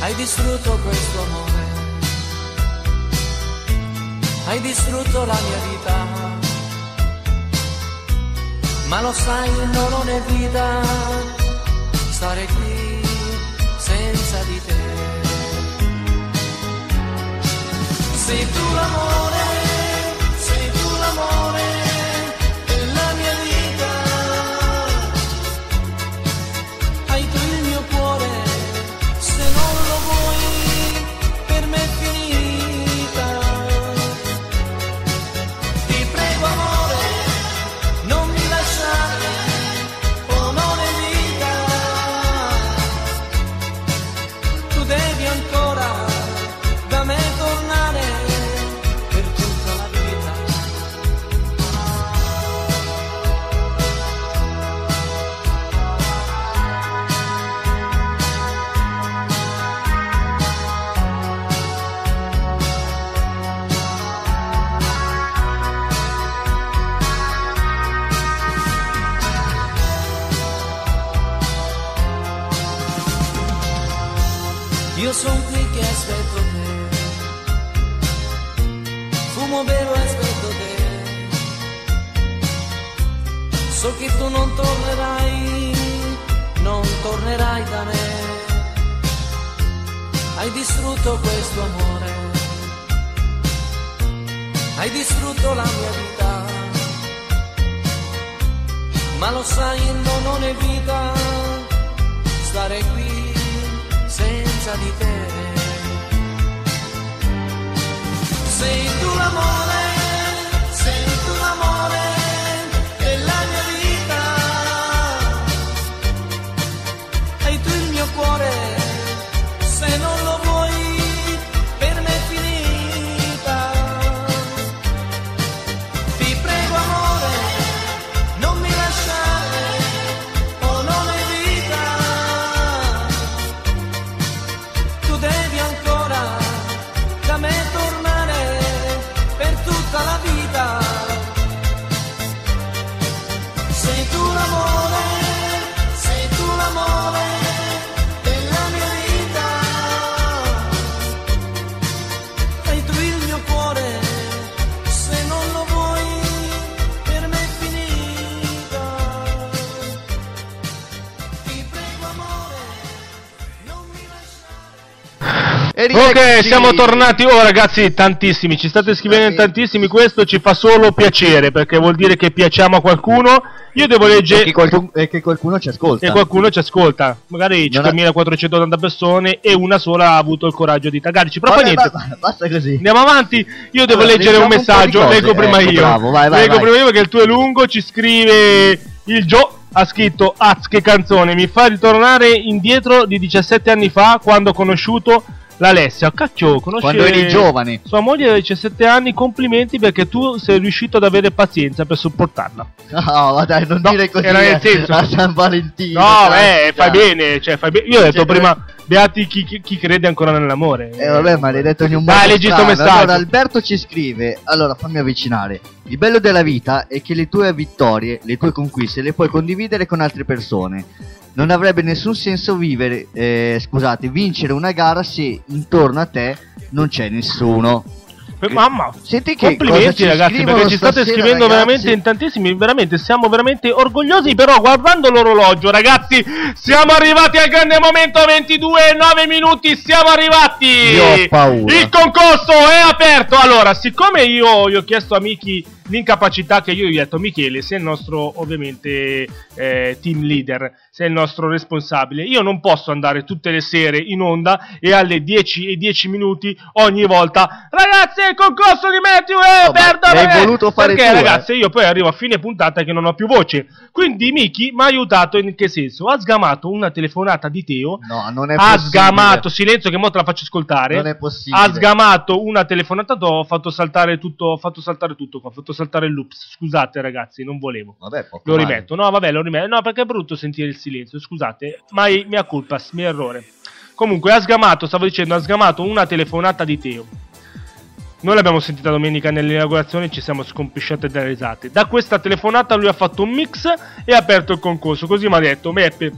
hai distrutto questo amore, hai distrutto la mia vita, ma lo sai non è vita stare qui senza di te. Sei tu l'amore, Ok, siamo tornati. Oh, ragazzi, tantissimi. Ci state scrivendo in tantissimi. Questo ci fa solo piacere perché vuol dire che piacciamo a qualcuno. Io devo E leggere. che, qualcuno, e che qualcuno ci ascolta. E qualcuno ci ascolta, magari 5480 persone e una sola ha avuto il coraggio di taggarci. Però Vabbè, poi niente, ba- basta così. andiamo avanti. Io devo Allora, leggere un un messaggio. cose. Leggo prima Ecco, io. bravo, vai, vai, Leggo vai. prima io perché il tuo è lungo. Ci scrive il Gio. Ha scritto Az che canzone mi fa ritornare indietro di 17 anni fa quando ho conosciuto l'Alessia. Cacchio, conosci Quando eri giovane. Sua moglie aveva 17 anni. Complimenti perché tu sei riuscito ad avere pazienza per sopportarla. No, ma dai, non dire così. era nel eh, senso. A (laughs) San Valentino. No, dai, eh, fai dai. bene, cioè, fai bene. Io ho detto Cioè, prima, beati chi, chi- chi crede ancora nell'amore. Eh vabbè, ma l'hai detto in un Dai, modo leggi sto strano. messaggio. Allora, Alberto ci scrive, allora fammi avvicinare. Il bello della vita è che le tue vittorie, le tue conquiste, le puoi condividere con altre persone. Non avrebbe nessun senso vivere, eh, scusate, vincere una gara se intorno a te non c'è nessuno. Eh, Mamma, Senti che complimenti ragazzi, perché ci state stasera, scrivendo ragazzi. veramente in tantissimi, veramente siamo veramente orgogliosi, però guardando l'orologio ragazzi, siamo arrivati al grande momento, 22 e 9 minuti, siamo arrivati! Io ho paura. Il concorso è aperto, allora, siccome io gli ho chiesto a Miki l'incapacità che io gli ho detto, Michele, sei il nostro ovviamente eh, team leader, sei il nostro responsabile, io non posso andare tutte le sere in onda e alle 10 e 10 minuti ogni volta, ragazzi, il concorso di Matthew è ma aperto! l'hai perché-" voluto fare perché, tu, eh. ragazzi, io poi arrivo a fine puntata che non ho più voce. Quindi Miki mi ha aiutato in che senso? Ha sgamato una telefonata di Teo. No, non è ha possibile. sgamato, silenzio che mo te la faccio ascoltare. Non è possibile. Ha sgamato una telefonata, ho fatto saltare tutto, ho fatto saltare tutto ho fatto saltare il loops. Scusate ragazzi, non volevo. Vabbè, Lo male. rimetto. No, vabbè, lo rimetto. No, perché è brutto sentire il silenzio, scusate. Ma è mia colpa, mio errore. Comunque ha sgamato, stavo dicendo, ha sgamato una telefonata di Teo. Noi l'abbiamo sentita domenica nell'inaugurazione e ci siamo scompisciate dalle risate. Da questa telefonata lui ha fatto un mix e ha aperto il concorso. Così mi ha detto, Beppe,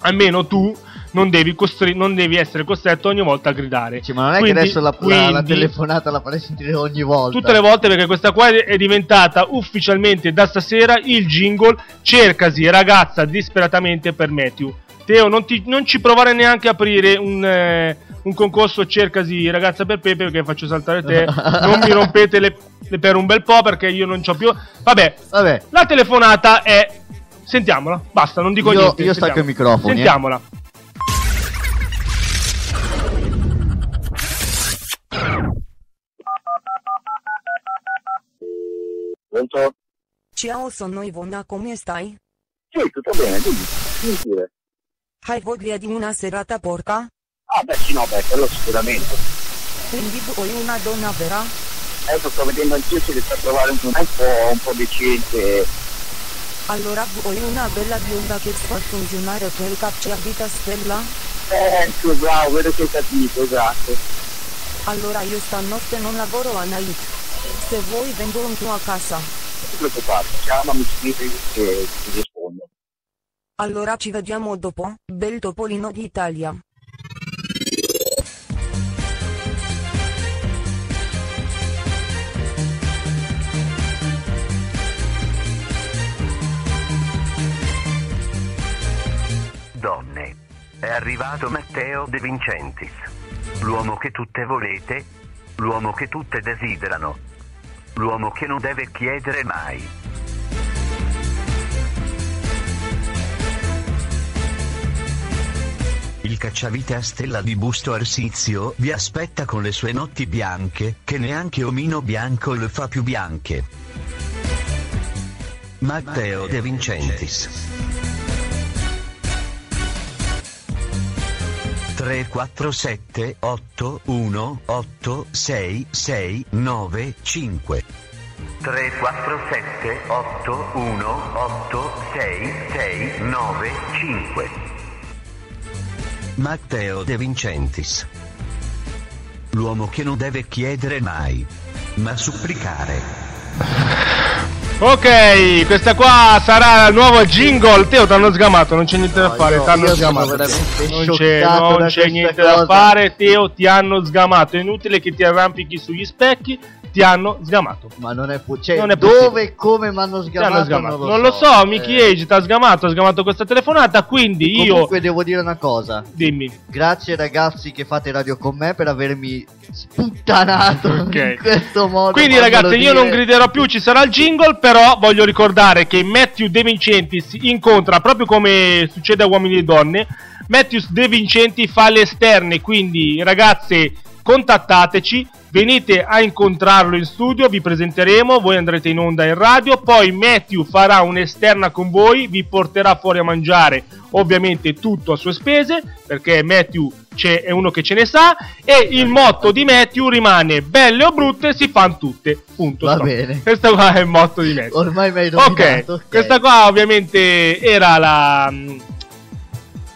almeno tu non devi, costri- non devi essere costretto ogni volta a gridare. Ma non è Quindi- che adesso la, la- la quindi- telefonata la farei sentire ogni volta. Tutte le volte perché questa qua è diventata ufficialmente da stasera il jingle Cercasi ragazza disperatamente per Matthew. Teo, non, ti- non ci provare neanche a aprire un, eh, un concorso Cercasi ragazza per Pepe perché faccio saltare te. (laughs) non mi rompete le, le per un bel po' perché io non c'ho più. Vabbè, Vabbè, la telefonata è. Sentiamola, basta, non dico Io- niente. io stacco sentiamo. i microfoni, eh. Pronto? Ciao, sono Ivona, come stai? Sì, tutto bene, dimmi. Dimmi pure. Hai voglia di una serata porca? Ah, beh, sì, no, beh, quello sicuramente. Quindi vuoi una donna vera? Adesso sto vedendo anch'io se riesco a trovare un, po', un po' decente. Allora vuoi una bella bionda che fa funzionare quel cacciavita stella? Eh, sì, bravo, vedo che hai capito, esatto. Allora io stanotte non lavoro a night. Se vuoi vengo un in a casa. Non preoccupare, chiamami, scrivi e ti rispondo. Allora ci vediamo dopo, bel topolino d'Italia. Donne. È arrivato Matteo De Vincentis. L'uomo che tutte volete, l'uomo che tutte desiderano, l'uomo che non deve chiedere mai. Il cacciavite a stella di Busto Arsizio vi aspetta con le sue notti bianche, che neanche omino bianco le fa più bianche. Matteo De Vincentis. 347 81 866 95 347 81 866 95 Matteo De Vincentis. L'uomo che non deve chiedere mai, ma supplicare. Ok, questa qua sarà il nuovo jingle. Teo, t'hanno sgamato, non c'è niente da fare. T'hanno io sono sgamato. Non c'è, non da c'è niente da cosa. fare. Teo, ti hanno sgamato. È inutile che ti arrampichi sugli specchi. Ti hanno sgamato. Ma non è, pu- cioè, Non è dove e come mi hanno sgamato, sgamato. non Non lo lo so, Mickey Eh, Age ti ha sgamato, ha sgamato questa telefonata. Quindi io. Comunque devo dire una cosa. Dimmi. Grazie ragazzi che fate radio con me per avermi sputtanato Ok. in questo modo. Quindi ragazzi io dire. non griderò più, ci sarà il jingle, però voglio ricordare che Matthew De Vincenti si incontra proprio come succede a uomini e donne. Matthew De Vincenti fa le esterne, quindi ragazze contattateci, venite a incontrarlo in studio, vi presenteremo, voi andrete in onda in radio, poi Matthew farà un'esterna con voi, vi porterà fuori a mangiare, ovviamente tutto a sue spese, perché Matthew c'è- è uno che ce ne sa, e il motto di Matthew rimane belle o brutte si fanno tutte, punto. Va stop. bene. Questo qua è il motto di Matthew. Ormai mi hai dominato. ok. questa qua ovviamente era la...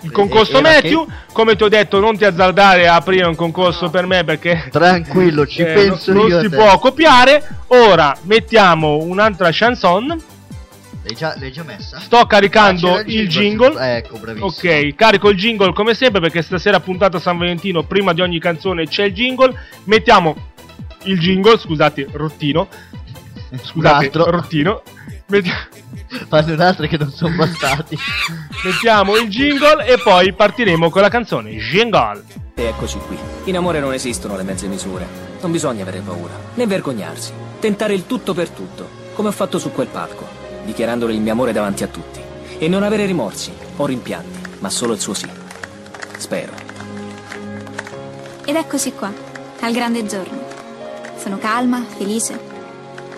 Il concorso era Matthew, come ti ho detto non ti azzardare a aprire un concorso per me perché (laughs) Tranquillo, ci eh, penso non, io. non si te. può copiare. Ora mettiamo un'altra chanson. L'hai già, l'hai già messa? Sto caricando Ah, il jingle. Ecco, bravissimo. Ok, carico il jingle come sempre perché stasera puntata San Valentino, prima di ogni canzone c'è il jingle. Mettiamo il jingle, scusate, rottino. Scusate, altro. rottino. (laughs) Fanno un'altra che non sono bastati. (laughs) mettiamo il jingle e poi partiremo con la canzone. Jingle. E eccoci qui. In amore non esistono le mezze misure. Non bisogna avere paura, né vergognarsi. Tentare il tutto per tutto, come ho fatto su quel palco, dichiarandole il mio amore davanti a tutti. E non avere rimorsi o rimpianti, ma solo il suo sì. Spero. Ed eccoci qua, al grande giorno. Sono calma, felice.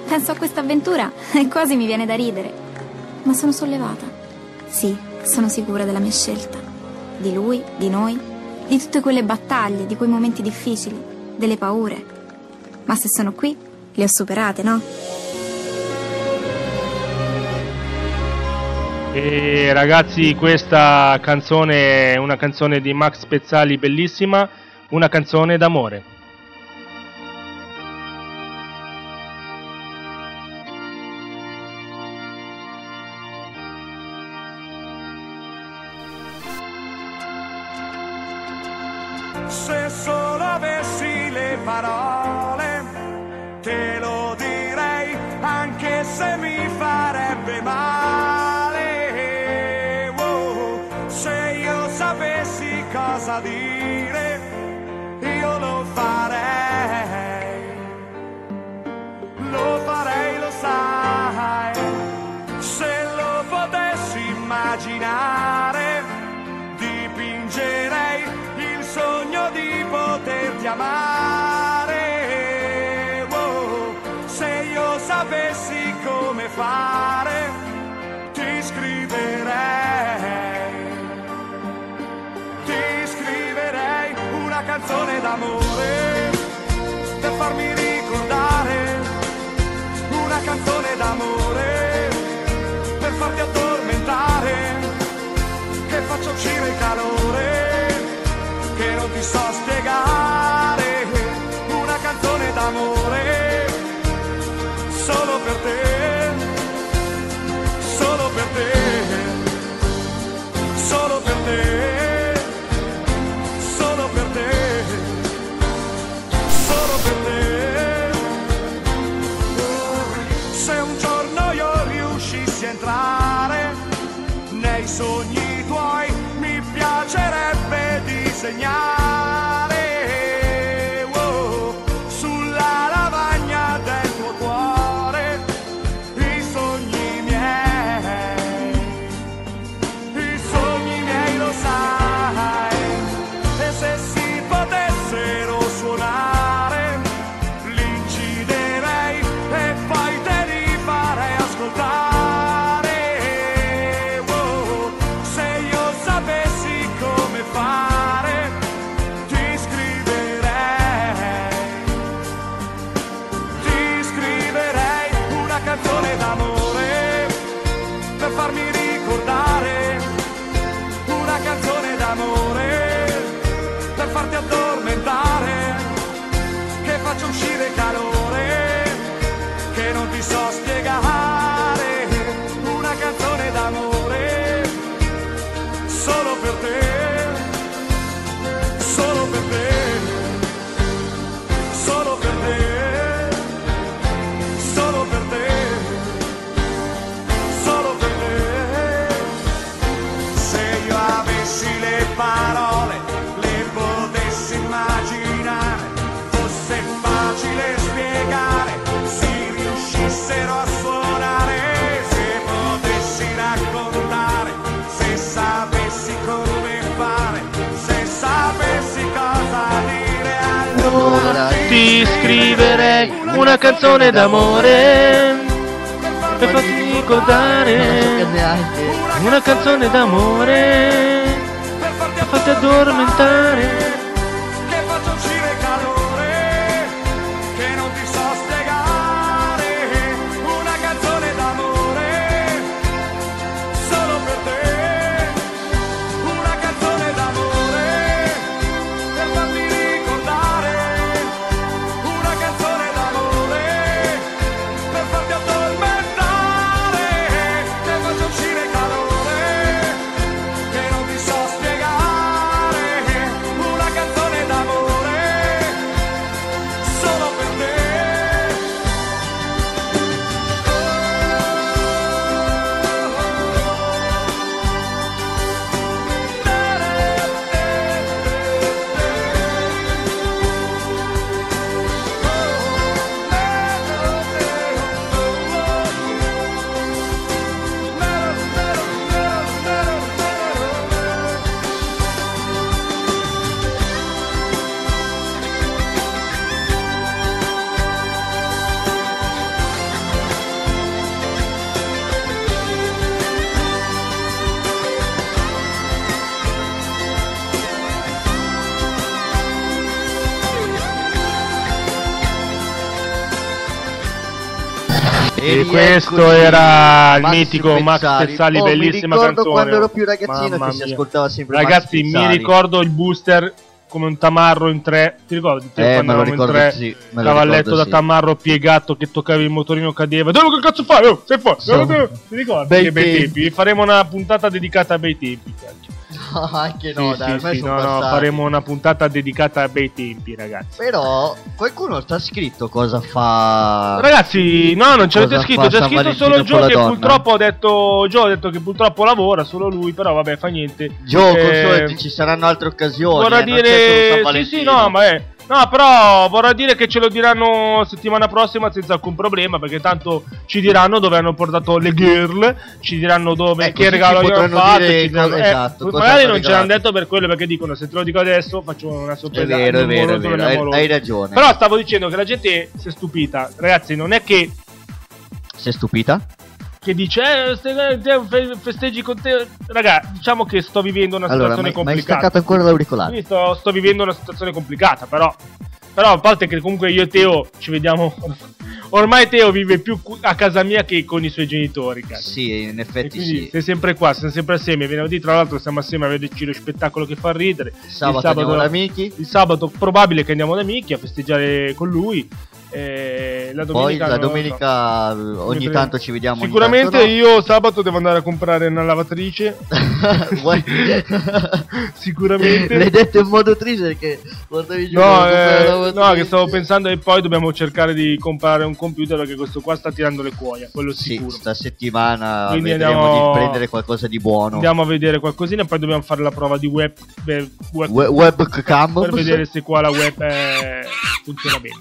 Penso a questa avventura e quasi mi viene da ridere. Ma sono sollevata. Sì, sono sicura della mia scelta. Di lui, di noi, di tutte quelle battaglie, di quei momenti difficili, delle paure. Ma se sono qui, le ho superate, no? E ragazzi, questa canzone è una canzone di Max Pezzali bellissima, una canzone d'amore. Canzone d'amore per farmi ricordare. Una canzone d'amore per farti addormentare che faccia uscire il calore che non ti so spiegare una canzone d'amore per farti addormentare. Questo era il mitico Max Pezzali. Pezzali, Oh, mi bellissima ricordo canzone. quando ero più ragazzino Mamma che si mia. ascoltava sempre Ragazzi, mi ricordo il booster come un tamarro in tre. Ti ricordi? Te, Eh, quando me lo eravamo in tre, sì, me cavalletto ricordo, da sì. tamarro piegato che toccavi il motorino cadeva. Dove che cazzo fai? Oh, sei fuori. So- Ti ricordi? Bei che bei tempi. tempi. Faremo una puntata dedicata a bei tempi. cacchio. No, anche no, Sì, dai, sì, sì, no, no, faremo una puntata dedicata a bei tempi, ragazzi. Però qualcuno sta scritto cosa fa. Ragazzi, no, non ce l'avete scritto, c'è scritto solo Joe la che purtroppo ha detto Joe ha detto che purtroppo lavora, solo lui, però vabbè, fa niente. Gio, Eh, ci saranno altre occasioni. vorrà eh, dire sì, sì, no, ma è No, però vorrà dire che ce lo diranno settimana prossima senza alcun problema, perché tanto ci diranno dove hanno portato le girl, ci diranno dove, Eh, che regalo potranno fatto, ci diranno- eh, esatto, cosa magari hanno non ce l'hanno detto per quello, perché dicono se te lo dico adesso faccio una sorpresa. È vero, è vero, è vero, hai- hai ragione. Però stavo dicendo che la gente si è stupita. Ragazzi, non è che Sei stupita? Che dice eh, te- fe- festeggi con te raga diciamo che sto vivendo una Allora, situazione ma hai complicata staccato ancora l'auricolare? Quindi sto, sto vivendo una situazione complicata però però a parte che comunque io e Teo ci vediamo (laughs) ormai Teo vive più a casa mia che con i suoi genitori cazzo. Sì, in effetti sì. sei sempre qua, siamo sempre assieme. Venerdì, tra l'altro, siamo assieme a vederci lo spettacolo che fa ridere. Sabato andiamo da Miki. Il sabato, probabile che andiamo da Miki a festeggiare con lui. Eh, la Poi domenica la lo so. domenica eh, ogni tanto ci vediamo. Sicuramente tanto no. io sabato devo andare a comprare una lavatrice. (laughs) (laughs) Sicuramente. L'hai detto in modo triste perché portavi giù No, eh, la no, che stavo pensando e poi dobbiamo cercare di comprare un computer perché questo qua sta tirando le cuoia, quello Sì, sicuro. sta settimana Quindi vedremo andiamo- di prendere qualcosa di buono. Andiamo a vedere qualcosina e poi dobbiamo fare la prova di web, beh, web- We- webcam per vedere se qua la web eh, funziona bene.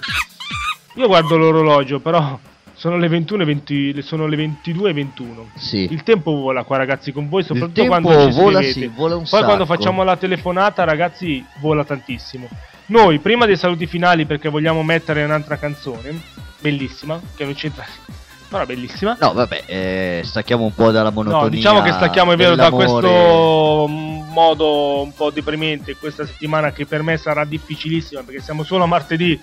Io guardo l'orologio, però sono le 21.20, sono le 22.21. Sì. Il tempo vola qua ragazzi con voi, soprattutto quando ci vola, sì, vola un Poi quando sacco. facciamo la telefonata ragazzi vola tantissimo. Noi prima dei saluti finali perché vogliamo mettere un'altra canzone, bellissima, che non c'entra, però bellissima. No, vabbè, eh, stacchiamo un po' dalla monotonia. No, diciamo che stacchiamo, è vero, da questo mm, modo un po' deprimente questa settimana che per me sarà difficilissima perché siamo solo a martedì.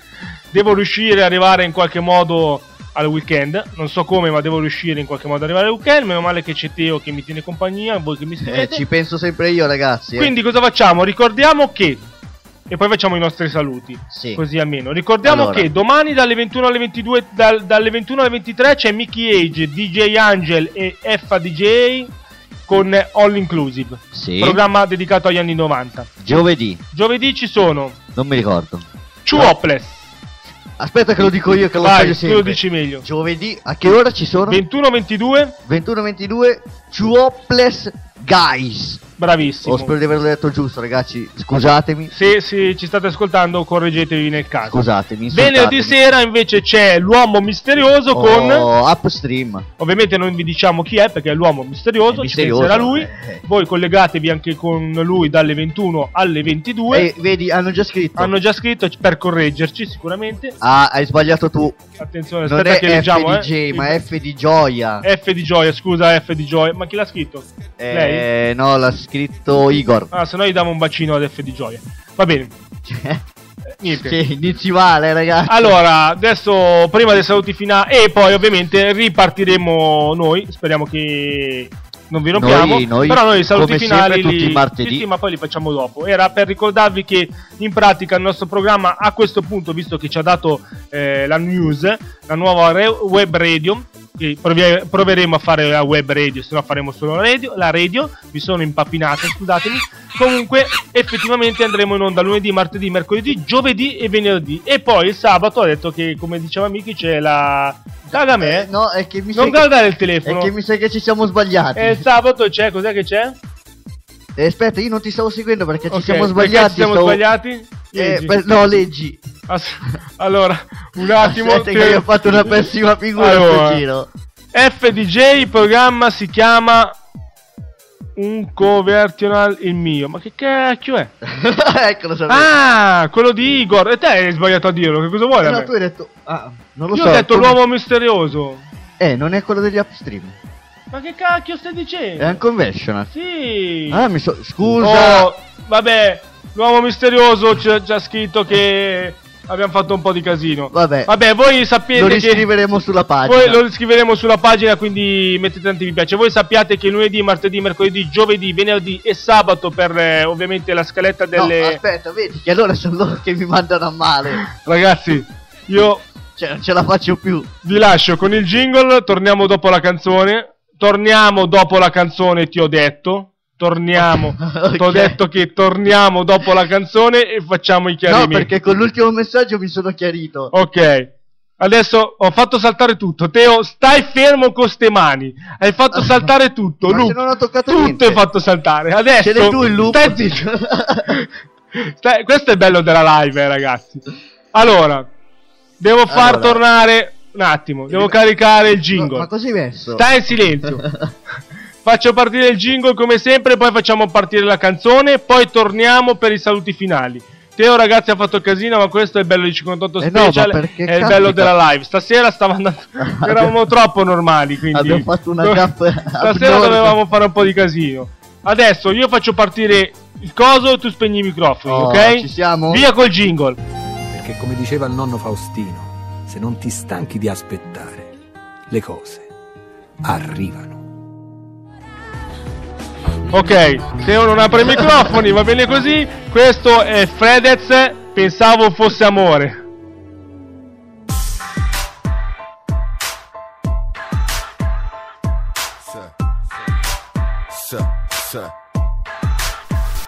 Devo riuscire ad arrivare in qualche modo al weekend. Non so come, ma devo riuscire in qualche modo ad arrivare al weekend. Meno male che c'è Teo che mi tiene compagnia, voi che mi Eh, scrivete. ci penso sempre io, ragazzi. eh. Quindi cosa facciamo? Ricordiamo che e poi facciamo i nostri saluti. Sì. Così almeno. Ricordiamo Allora. che domani dalle 21 alle 22 dal- dalle 21 alle 23 c'è Mickey Age, DJ Angel e Effa DJ con All Inclusive. Sì. Programma dedicato agli anni 90. Giovedì, Giovedì ci sono non mi ricordo. Two Hopeless. Aspetta che lo dico io che lo Vai, sempre. lo dici meglio. Giovedì, a che ora ci sono? 21-22. 21-22, Chuopless Guys. Bravissimo. Oh, spero di averlo detto giusto, ragazzi. Scusatemi. Se, se ci state ascoltando, correggetevi nel caso. Scusatemi. insultatemi. Venerdì sera invece c'è l'uomo misterioso con. Oh, Upstream. Ovviamente non vi diciamo chi è perché è l'uomo misterioso, È ci misterioso, penserà lui. eh. Voi collegatevi anche con lui dalle 21 alle 22. E vedi, hanno già scritto. Hanno già scritto per correggerci sicuramente. Ah, hai sbagliato tu. Attenzione, Non aspetta che F leggiamo, di eh. Ma F di gioia. F di gioia, scusa, F di gioia. Ma chi l'ha scritto? Lei? Eh, no, l'ha scritto Igor. Ah, se no gli diamo un bacino ad F di gioia. Va bene. Eh, Niente. Sì, inizi male, ragazzi. Allora, adesso prima dei saluti finali e poi ovviamente ripartiremo noi, speriamo che non vi rompiamo, Noi- noi, però noi i saluti finali sempre, tutti li, i martedì. sì, ma poi li facciamo dopo. Era per ricordarvi che in pratica il nostro programma a questo punto, visto che ci ha dato eh, la news, la nuova re- web radio, proveremo a fare la web radio, se no faremo solo la radio, la radio, mi sono impappinato, scusatemi. Comunque, effettivamente andremo in onda lunedì, martedì, mercoledì, giovedì e venerdì. E poi il sabato ha detto che, come diceva Miki, c'è la. Caga me, eh? No, è che mi Non sa che- guardare il telefono. È che mi sa che ci siamo sbagliati. E il sabato c'è, cos'è che c'è? Eh, aspetta, io non ti stavo seguendo perché ci Ok, siamo sbagliati. ci siamo stavo- sbagliati? Eh, Leggi. per- no, leggi. Ass- allora, un attimo. Aspetta che io ho fatto una pessima figura Allora, giro. FDJ, il programma si chiama Un Convertional il mio. Ma che cacchio è? (laughs) Eccolo, sapevo. Ah, quello di Igor. E te hai sbagliato a dirlo. Che cosa vuoi? Eh, no, tu hai detto... Ah, non lo Io so. ho detto come- l'uomo misterioso. Eh, non è quello degli upstream. Ma che cacchio stai dicendo? È un conventional. Sì. Ah, mi so... Scusa. Oh, vabbè, l'uomo misterioso ci ci ha scritto che abbiamo fatto un po' di casino. Vabbè. Vabbè, voi sapete Lo che riscriveremo sulla pagina. Poi lo scriveremo sulla pagina, quindi mettete tanti mi piace. Voi sappiate che lunedì, martedì, mercoledì, giovedì, venerdì e sabato per eh, ovviamente la scaletta delle No, aspetta, vedi che allora sono loro che mi mandano a male. Ragazzi, io Cioè, non ce la faccio più. vi lascio con il jingle, torniamo dopo la canzone. Torniamo dopo la canzone, ti ho detto. Torniamo. (laughs) Ti ho detto che torniamo dopo la canzone e facciamo i No, chiarimenti. perché con l'ultimo messaggio mi sono chiarito. Ok. Adesso ho fatto saltare tutto. Teo, stai fermo con ste mani. Hai fatto saltare tutto. (laughs) Ma Lu- se non ho toccato tutto niente. hai fatto saltare. Adesso Ce l'hai tu il lupo. Stai (laughs) zitto. Stai- questo è bello della live, eh, ragazzi. Allora, devo far Allora. tornare un attimo. Devo caricare il jingle. Ma così messo? Stai in silenzio. (laughs) Faccio partire il jingle come sempre, poi facciamo partire la canzone, poi torniamo per i saluti finali. Teo ragazzi ha fatto casino, ma questo è il bello di 58 Eh no, special, perché è il bello della live. Stasera stava andando (laughs) eravamo troppo normali, quindi Abbiamo fatto una (laughs) gaffa Stasera dovevamo fare un po' di casino. Adesso io faccio partire il coso e tu spegni i microfoni, Oh, ok? ci siamo? Via col jingle. Perché come diceva il nonno Faustino, se non ti stanchi di aspettare, le cose arrivano. Ok, se uno non apre i microfoni va bene così. Questo è Fredez, pensavo fosse amore. Sì, sì, sì.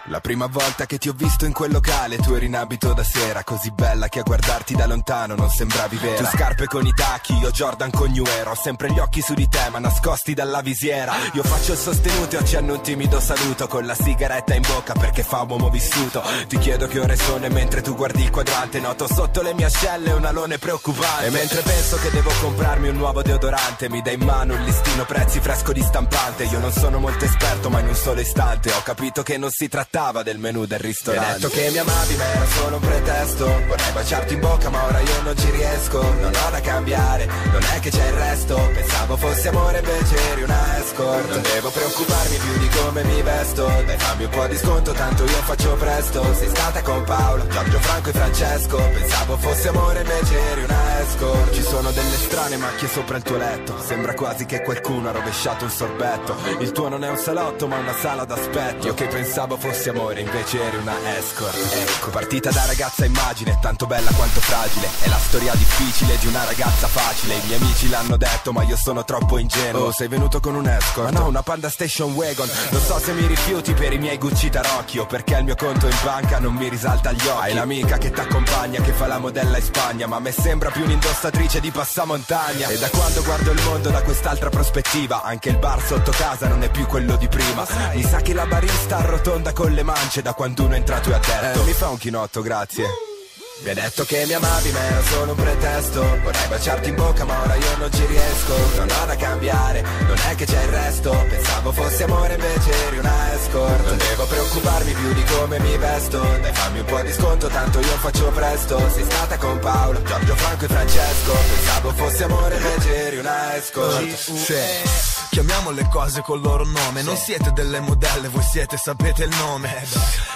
La prima volta che ti ho visto in quel locale tu eri in abito da sera Così bella che a guardarti da lontano non sembravi vera. Tu scarpe con i tacchi, io Jordan con New Era Ho sempre gli occhi su di te ma nascosti dalla visiera. Io faccio il sostenuto e accenno un timido saluto Con la sigaretta in bocca perché fa uomo vissuto. Ti chiedo che ore sono e mentre tu guardi il quadrante Noto sotto le mie ascelle un alone preoccupante. E mentre penso che devo comprarmi un nuovo deodorante Mi dai in mano un listino prezzi fresco di stampante. Io non sono molto esperto ma in un solo istante Ho capito che non si trattava del menù del ristorante. Hai detto che mi amavi ma era solo un pretesto. Vorrei baciarti in bocca ma ora io non ci riesco. Non ho da cambiare, non è che c'è il resto. Pensavo fosse amore invece eri una escort. Non devo preoccuparmi più di come mi vesto. Dai fammi un po' di sconto tanto io faccio presto. Sei stata con Paolo, Giorgio Franco e Francesco. Pensavo fosse amore invece eri una escort. Ci sono delle strane macchie sopra il tuo letto. Sembra quasi che qualcuno ha rovesciato un sorbetto. Il tuo non è un salotto ma una sala d'aspetto. Io che pensavo fosse amore invece eri una escort. Ecco, partita da ragazza immagine Tanto bella quanto fragile. È la storia difficile di una ragazza facile. I miei amici l'hanno detto ma io sono troppo ingenuo. Oh, sei venuto con un escort? Ma no, una Panda Station Wagon. Non so se mi rifiuti per i miei Gucci tarocchi O perché il mio conto in banca non mi risalta agli occhi. Hai l'amica che t'accompagna che fa la modella in Spagna Ma a me sembra più un'indossatrice di passamontagna. E da quando guardo il mondo da quest'altra prospettiva Anche il bar sotto casa non è più quello di prima. Mi sa che la barista arrotonda con le mance da quando uno è entrato e ha detto. Mi fa un chinotto, grazie mi hai detto che mi amavi ma era solo un pretesto. Vorrei baciarti in bocca ma ora io non ci riesco. Non ho da cambiare, non è che c'è il resto. Pensavo fosse amore invece eri una escort Non devo preoccuparmi più di come mi vesto. Dai fammi un po' di sconto tanto io faccio presto. Sei stata con Paolo, Giorgio Franco e Francesco. Pensavo fosse amore invece eri una escort Sì. Chiamiamo le cose col loro nome. Non siete delle modelle, voi siete, sapete il nome.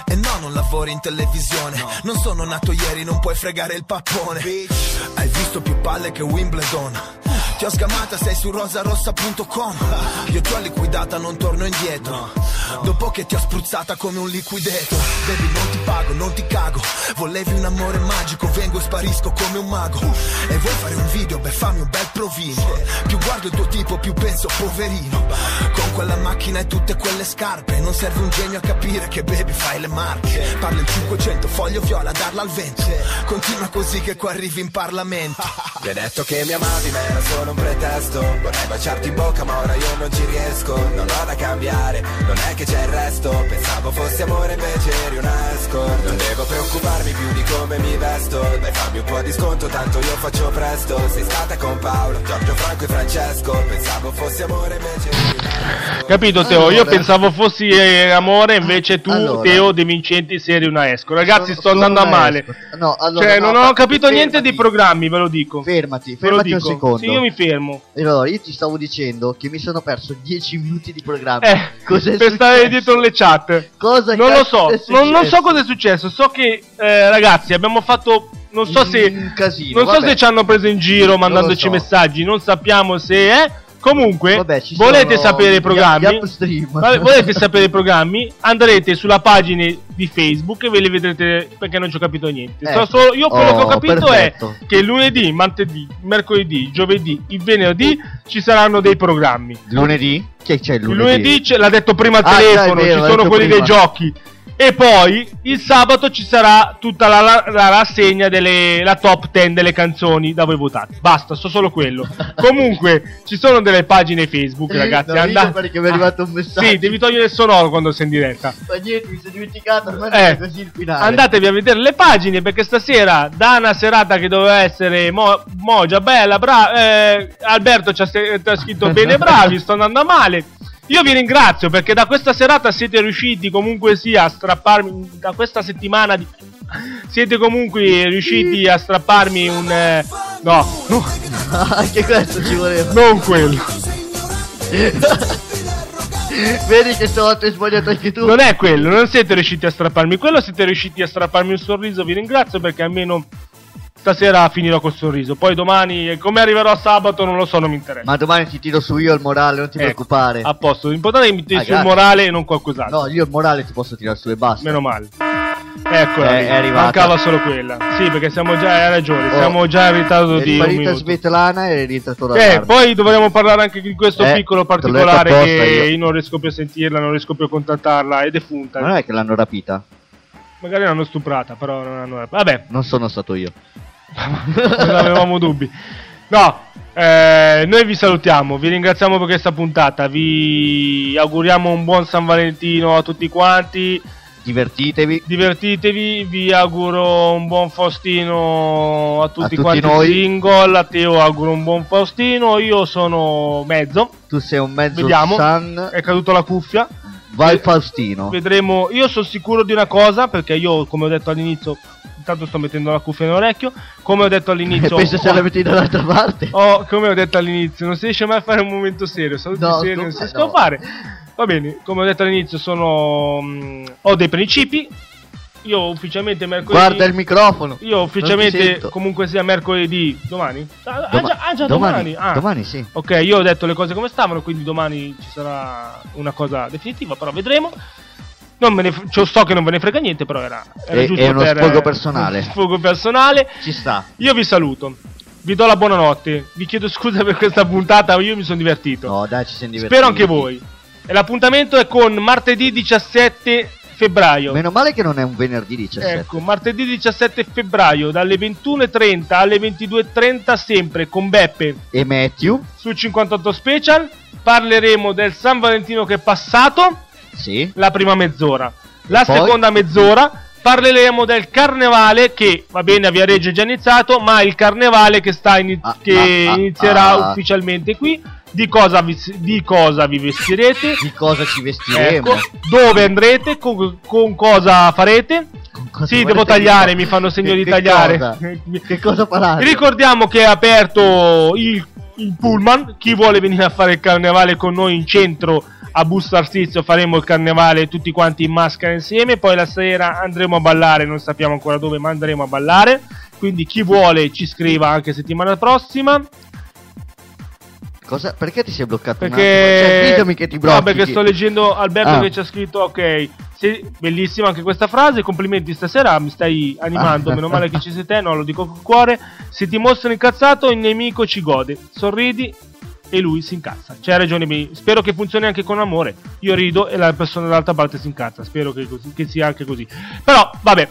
E no, non lavori in televisione. Non sono nato ieri, non puoi fregare il pappone. Hai visto più palle che Wimbledon. Ti ho sgamata, sei su rosarossa.com Io ti ho liquidata, non torno indietro. Dopo che ti ho spruzzata come un liquideto Baby, non ti pago, non ti cago. Volevi un amore magico, vengo e sparisco come un mago. E vuoi fare un video, beh fammi un bel provino. Più guardo il tuo tipo, più penso poverino. Con quella macchina e tutte quelle scarpe Non serve un genio a capire che baby fai le marche. Parla il 500, foglio viola, darla al vento Continua così che qua arrivi in Parlamento (laughs) Mi hai detto che mi amavi ma era solo un pretesto Vorrei baciarti in bocca ma ora io non ci riesco Non ho da cambiare, non è che c'è il resto Pensavo fosse amore invece eri una escort Non devo preoccuparmi più di come mi vesto Dai fammi un po' di sconto tanto io faccio presto Sei stata con Paolo, Giorgio Franco e Francesco Pensavo fosse amore invece eri una Capito Teo? Io Allora. pensavo fossi eh, amore, invece tu, Allora. Teo De Vincenti, sei una esco. Ragazzi, sto andando a Sono male. escort. No, allora, cioè, no, non ho capito niente fermati. dei programmi, ve lo dico. Fermati, fermati un dico. secondo. Sì, io mi fermo. Allora, io ti stavo dicendo che mi sono perso 10 minuti di programma. Eh, Cos'è per stare successo? dietro le chat. Cosa non lo so, non, non so cosa è successo. So che, eh, ragazzi, abbiamo fatto. Non so Un se. casino, non so vabbè. se ci hanno preso in giro mandandoci so. messaggi. Non sappiamo se è. Comunque, Vabbè, volete sono sapere i programmi? Volete sapere i programmi? Andrete sulla pagina di Facebook e ve li vedrete perché non ci ho capito niente. So Ecco. solo- io quello che ho Oh, capito perfetto. è che lunedì, martedì, mercoledì, giovedì, il venerdì ci saranno dei programmi. Lunedì? Che c'è lunedì? lunedì ce l'ha detto prima al Ah, telefono, vero, ci sono quelli prima. dei giochi. E poi il sabato ci sarà tutta la, la- la rassegna delle la top 10 delle canzoni da voi votate. Basta, so solo quello. Comunque, ci sono delle pagine Facebook, ragazzi. No, andate- perché mi è arrivato un messaggio. Sì, devi togliere il sonoro quando sei in diretta. Ma niente, mi sono dimenticato, ormai Eh, è così il finale. Andatevi a vedere le pagine perché stasera, da una serata che doveva essere mo- mogia, bella, bra- eh, Alberto ci ha, se- ci ha scritto bene, bravi, sto andando male. Io vi ringrazio perché da questa serata siete riusciti comunque sia a strapparmi, da questa settimana di- (laughs) siete comunque riusciti a strapparmi un... eh, no, no, (laughs) Anche questo ci voleva. non quello. (laughs) Vedi che stavolta hai sbagliato anche tu. Non è quello, non siete riusciti a strapparmi quello, siete riusciti a strapparmi un sorriso, vi ringrazio perché almeno stasera finirò col sorriso. Poi domani, eh, come arriverò a sabato, non lo so, non mi interessa. Ma domani ti tiro su io il morale, non ti Ecco, preoccupare. A posto, l'importante è che mi tiri Ah, sul grazie. morale e non qualcos'altro. No, io il morale ti posso tirare su e basta. Meno male. Eccola, È- lì. è arrivata. mancava solo quella. Sì, perché siamo già, hai ragione, Oh, siamo già in ritardo È di un sparita. Svetlana e è rientrato da Eh, poi dovremmo parlare anche di questo Eh, piccolo particolare che io. io non riesco più a sentirla, non riesco più a contattarla, è defunta. Ma non è che l'hanno rapita? Magari l'hanno stuprata, però non hanno. Vabbè, Non sono stato io. (laughs) non avevamo dubbi. No, eh, noi vi salutiamo, vi ringraziamo per questa puntata, vi auguriamo un buon San Valentino a tutti quanti. Divertitevi. Divertitevi, vi auguro un buon Faustino a tutti, tutti quanti noi. single, a Teo auguro un buon Faustino, io sono mezzo, Tu sei un mezzo vediamo, San. è caduto la cuffia. Vai Faustino. Vedremo, io sono sicuro di una cosa, perché io come ho detto all'inizio, intanto sto mettendo la cuffia nell'orecchio, come ho detto all'inizio... (laughs) Penso se la metti dall'altra parte. (laughs) Oh, come ho detto all'inizio, non si riesce mai a fare un momento serio, saluti No, seri sto- non si riescono no. a fare. Va bene, come ho detto all'inizio, sono mm, ho dei principi. Io ufficialmente mercoledì Guarda il microfono. Io ufficialmente comunque sia mercoledì domani? Ah, ah, Doma- già, ah, già domani, domani. Ah. domani sì. Ok, io ho detto le cose come stavano, quindi domani ci sarà una cosa definitiva, però vedremo. Non me ne f- cioè, so che non ve ne frega niente, però era, era È- giusto è uno per, sfogo personale. (laughs) sfogo personale. Ci sta. Io vi saluto. Vi do la buonanotte. Vi chiedo scusa per questa puntata, io mi sono divertito. No, dai, ci siamo divertiti. Spero anche voi. E l'appuntamento è con martedì 17 febbraio. Meno male che non è un venerdì 17. Ecco, martedì 17 febbraio dalle 21.30 alle 22.30 sempre con Beppe E Matthew? su 58 Special. Parleremo del San Valentino che è passato, Sì. la prima mezz'ora. La poi? seconda mezz'ora parleremo del carnevale che, va bene, a Viareggio è già iniziato, ma il carnevale che, sta ini- che ah, ah, inizierà ah. ufficialmente qui. Di cosa, vi, di cosa vi vestirete? Di cosa ci vestiremo? Ecco, dove andrete? Con, con cosa farete? Cosa sì, devo tagliare, mi fanno segno Che- di tagliare. cosa? (laughs) Che cosa farai? Ricordiamo che è aperto il, il pullman. Chi vuole venire a fare il carnevale con noi in centro a Busto Arsizio faremo il carnevale tutti quanti in maschera insieme. Poi la sera andremo a ballare, non sappiamo ancora dove, ma andremo a ballare. Quindi chi vuole ci scriva anche settimana prossima. Cosa? Perché ti sei bloccato un Perché. attimo? Cioè, ditemi che ti blocchi. No, perché sto leggendo Alberto Ah. che ci ha scritto: Ok, sì, bellissima anche questa frase. Complimenti stasera, mi stai animando. Ah. Meno male che ci sei te, no, lo dico col cuore. Se ti mostro incazzato, il nemico ci gode. Sorridi e lui si incazza. C'hai ragione, mi- spero che funzioni anche con amore. Io rido e la persona dall'altra parte si incazza. Spero che, così- che sia anche così. Però, vabbè.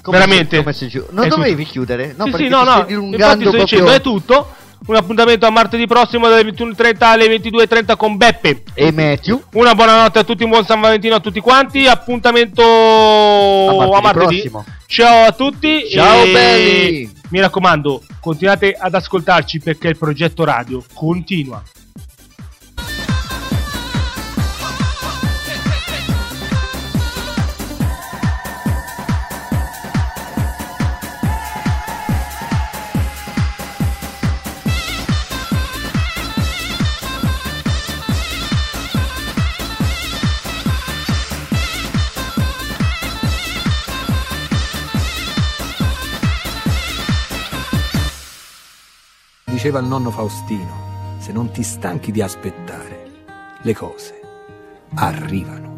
Come veramente. se- come se Non dovevi tutto. chiudere? No, sì, sì, no, no. Infatti, sto dicendo, proprio- è tutto. Un appuntamento a martedì prossimo dalle 21.30 alle 22.30 con Beppe. E Matthew? Una buonanotte a tutti, un buon San Valentino a tutti quanti. Appuntamento martedì a martedì. prossimo. Ciao a tutti. Ciao, e belli. Mi raccomando, continuate ad ascoltarci perché il progetto radio continua. Diceva il nonno Faustino, se non ti stanchi di aspettare, le cose arrivano.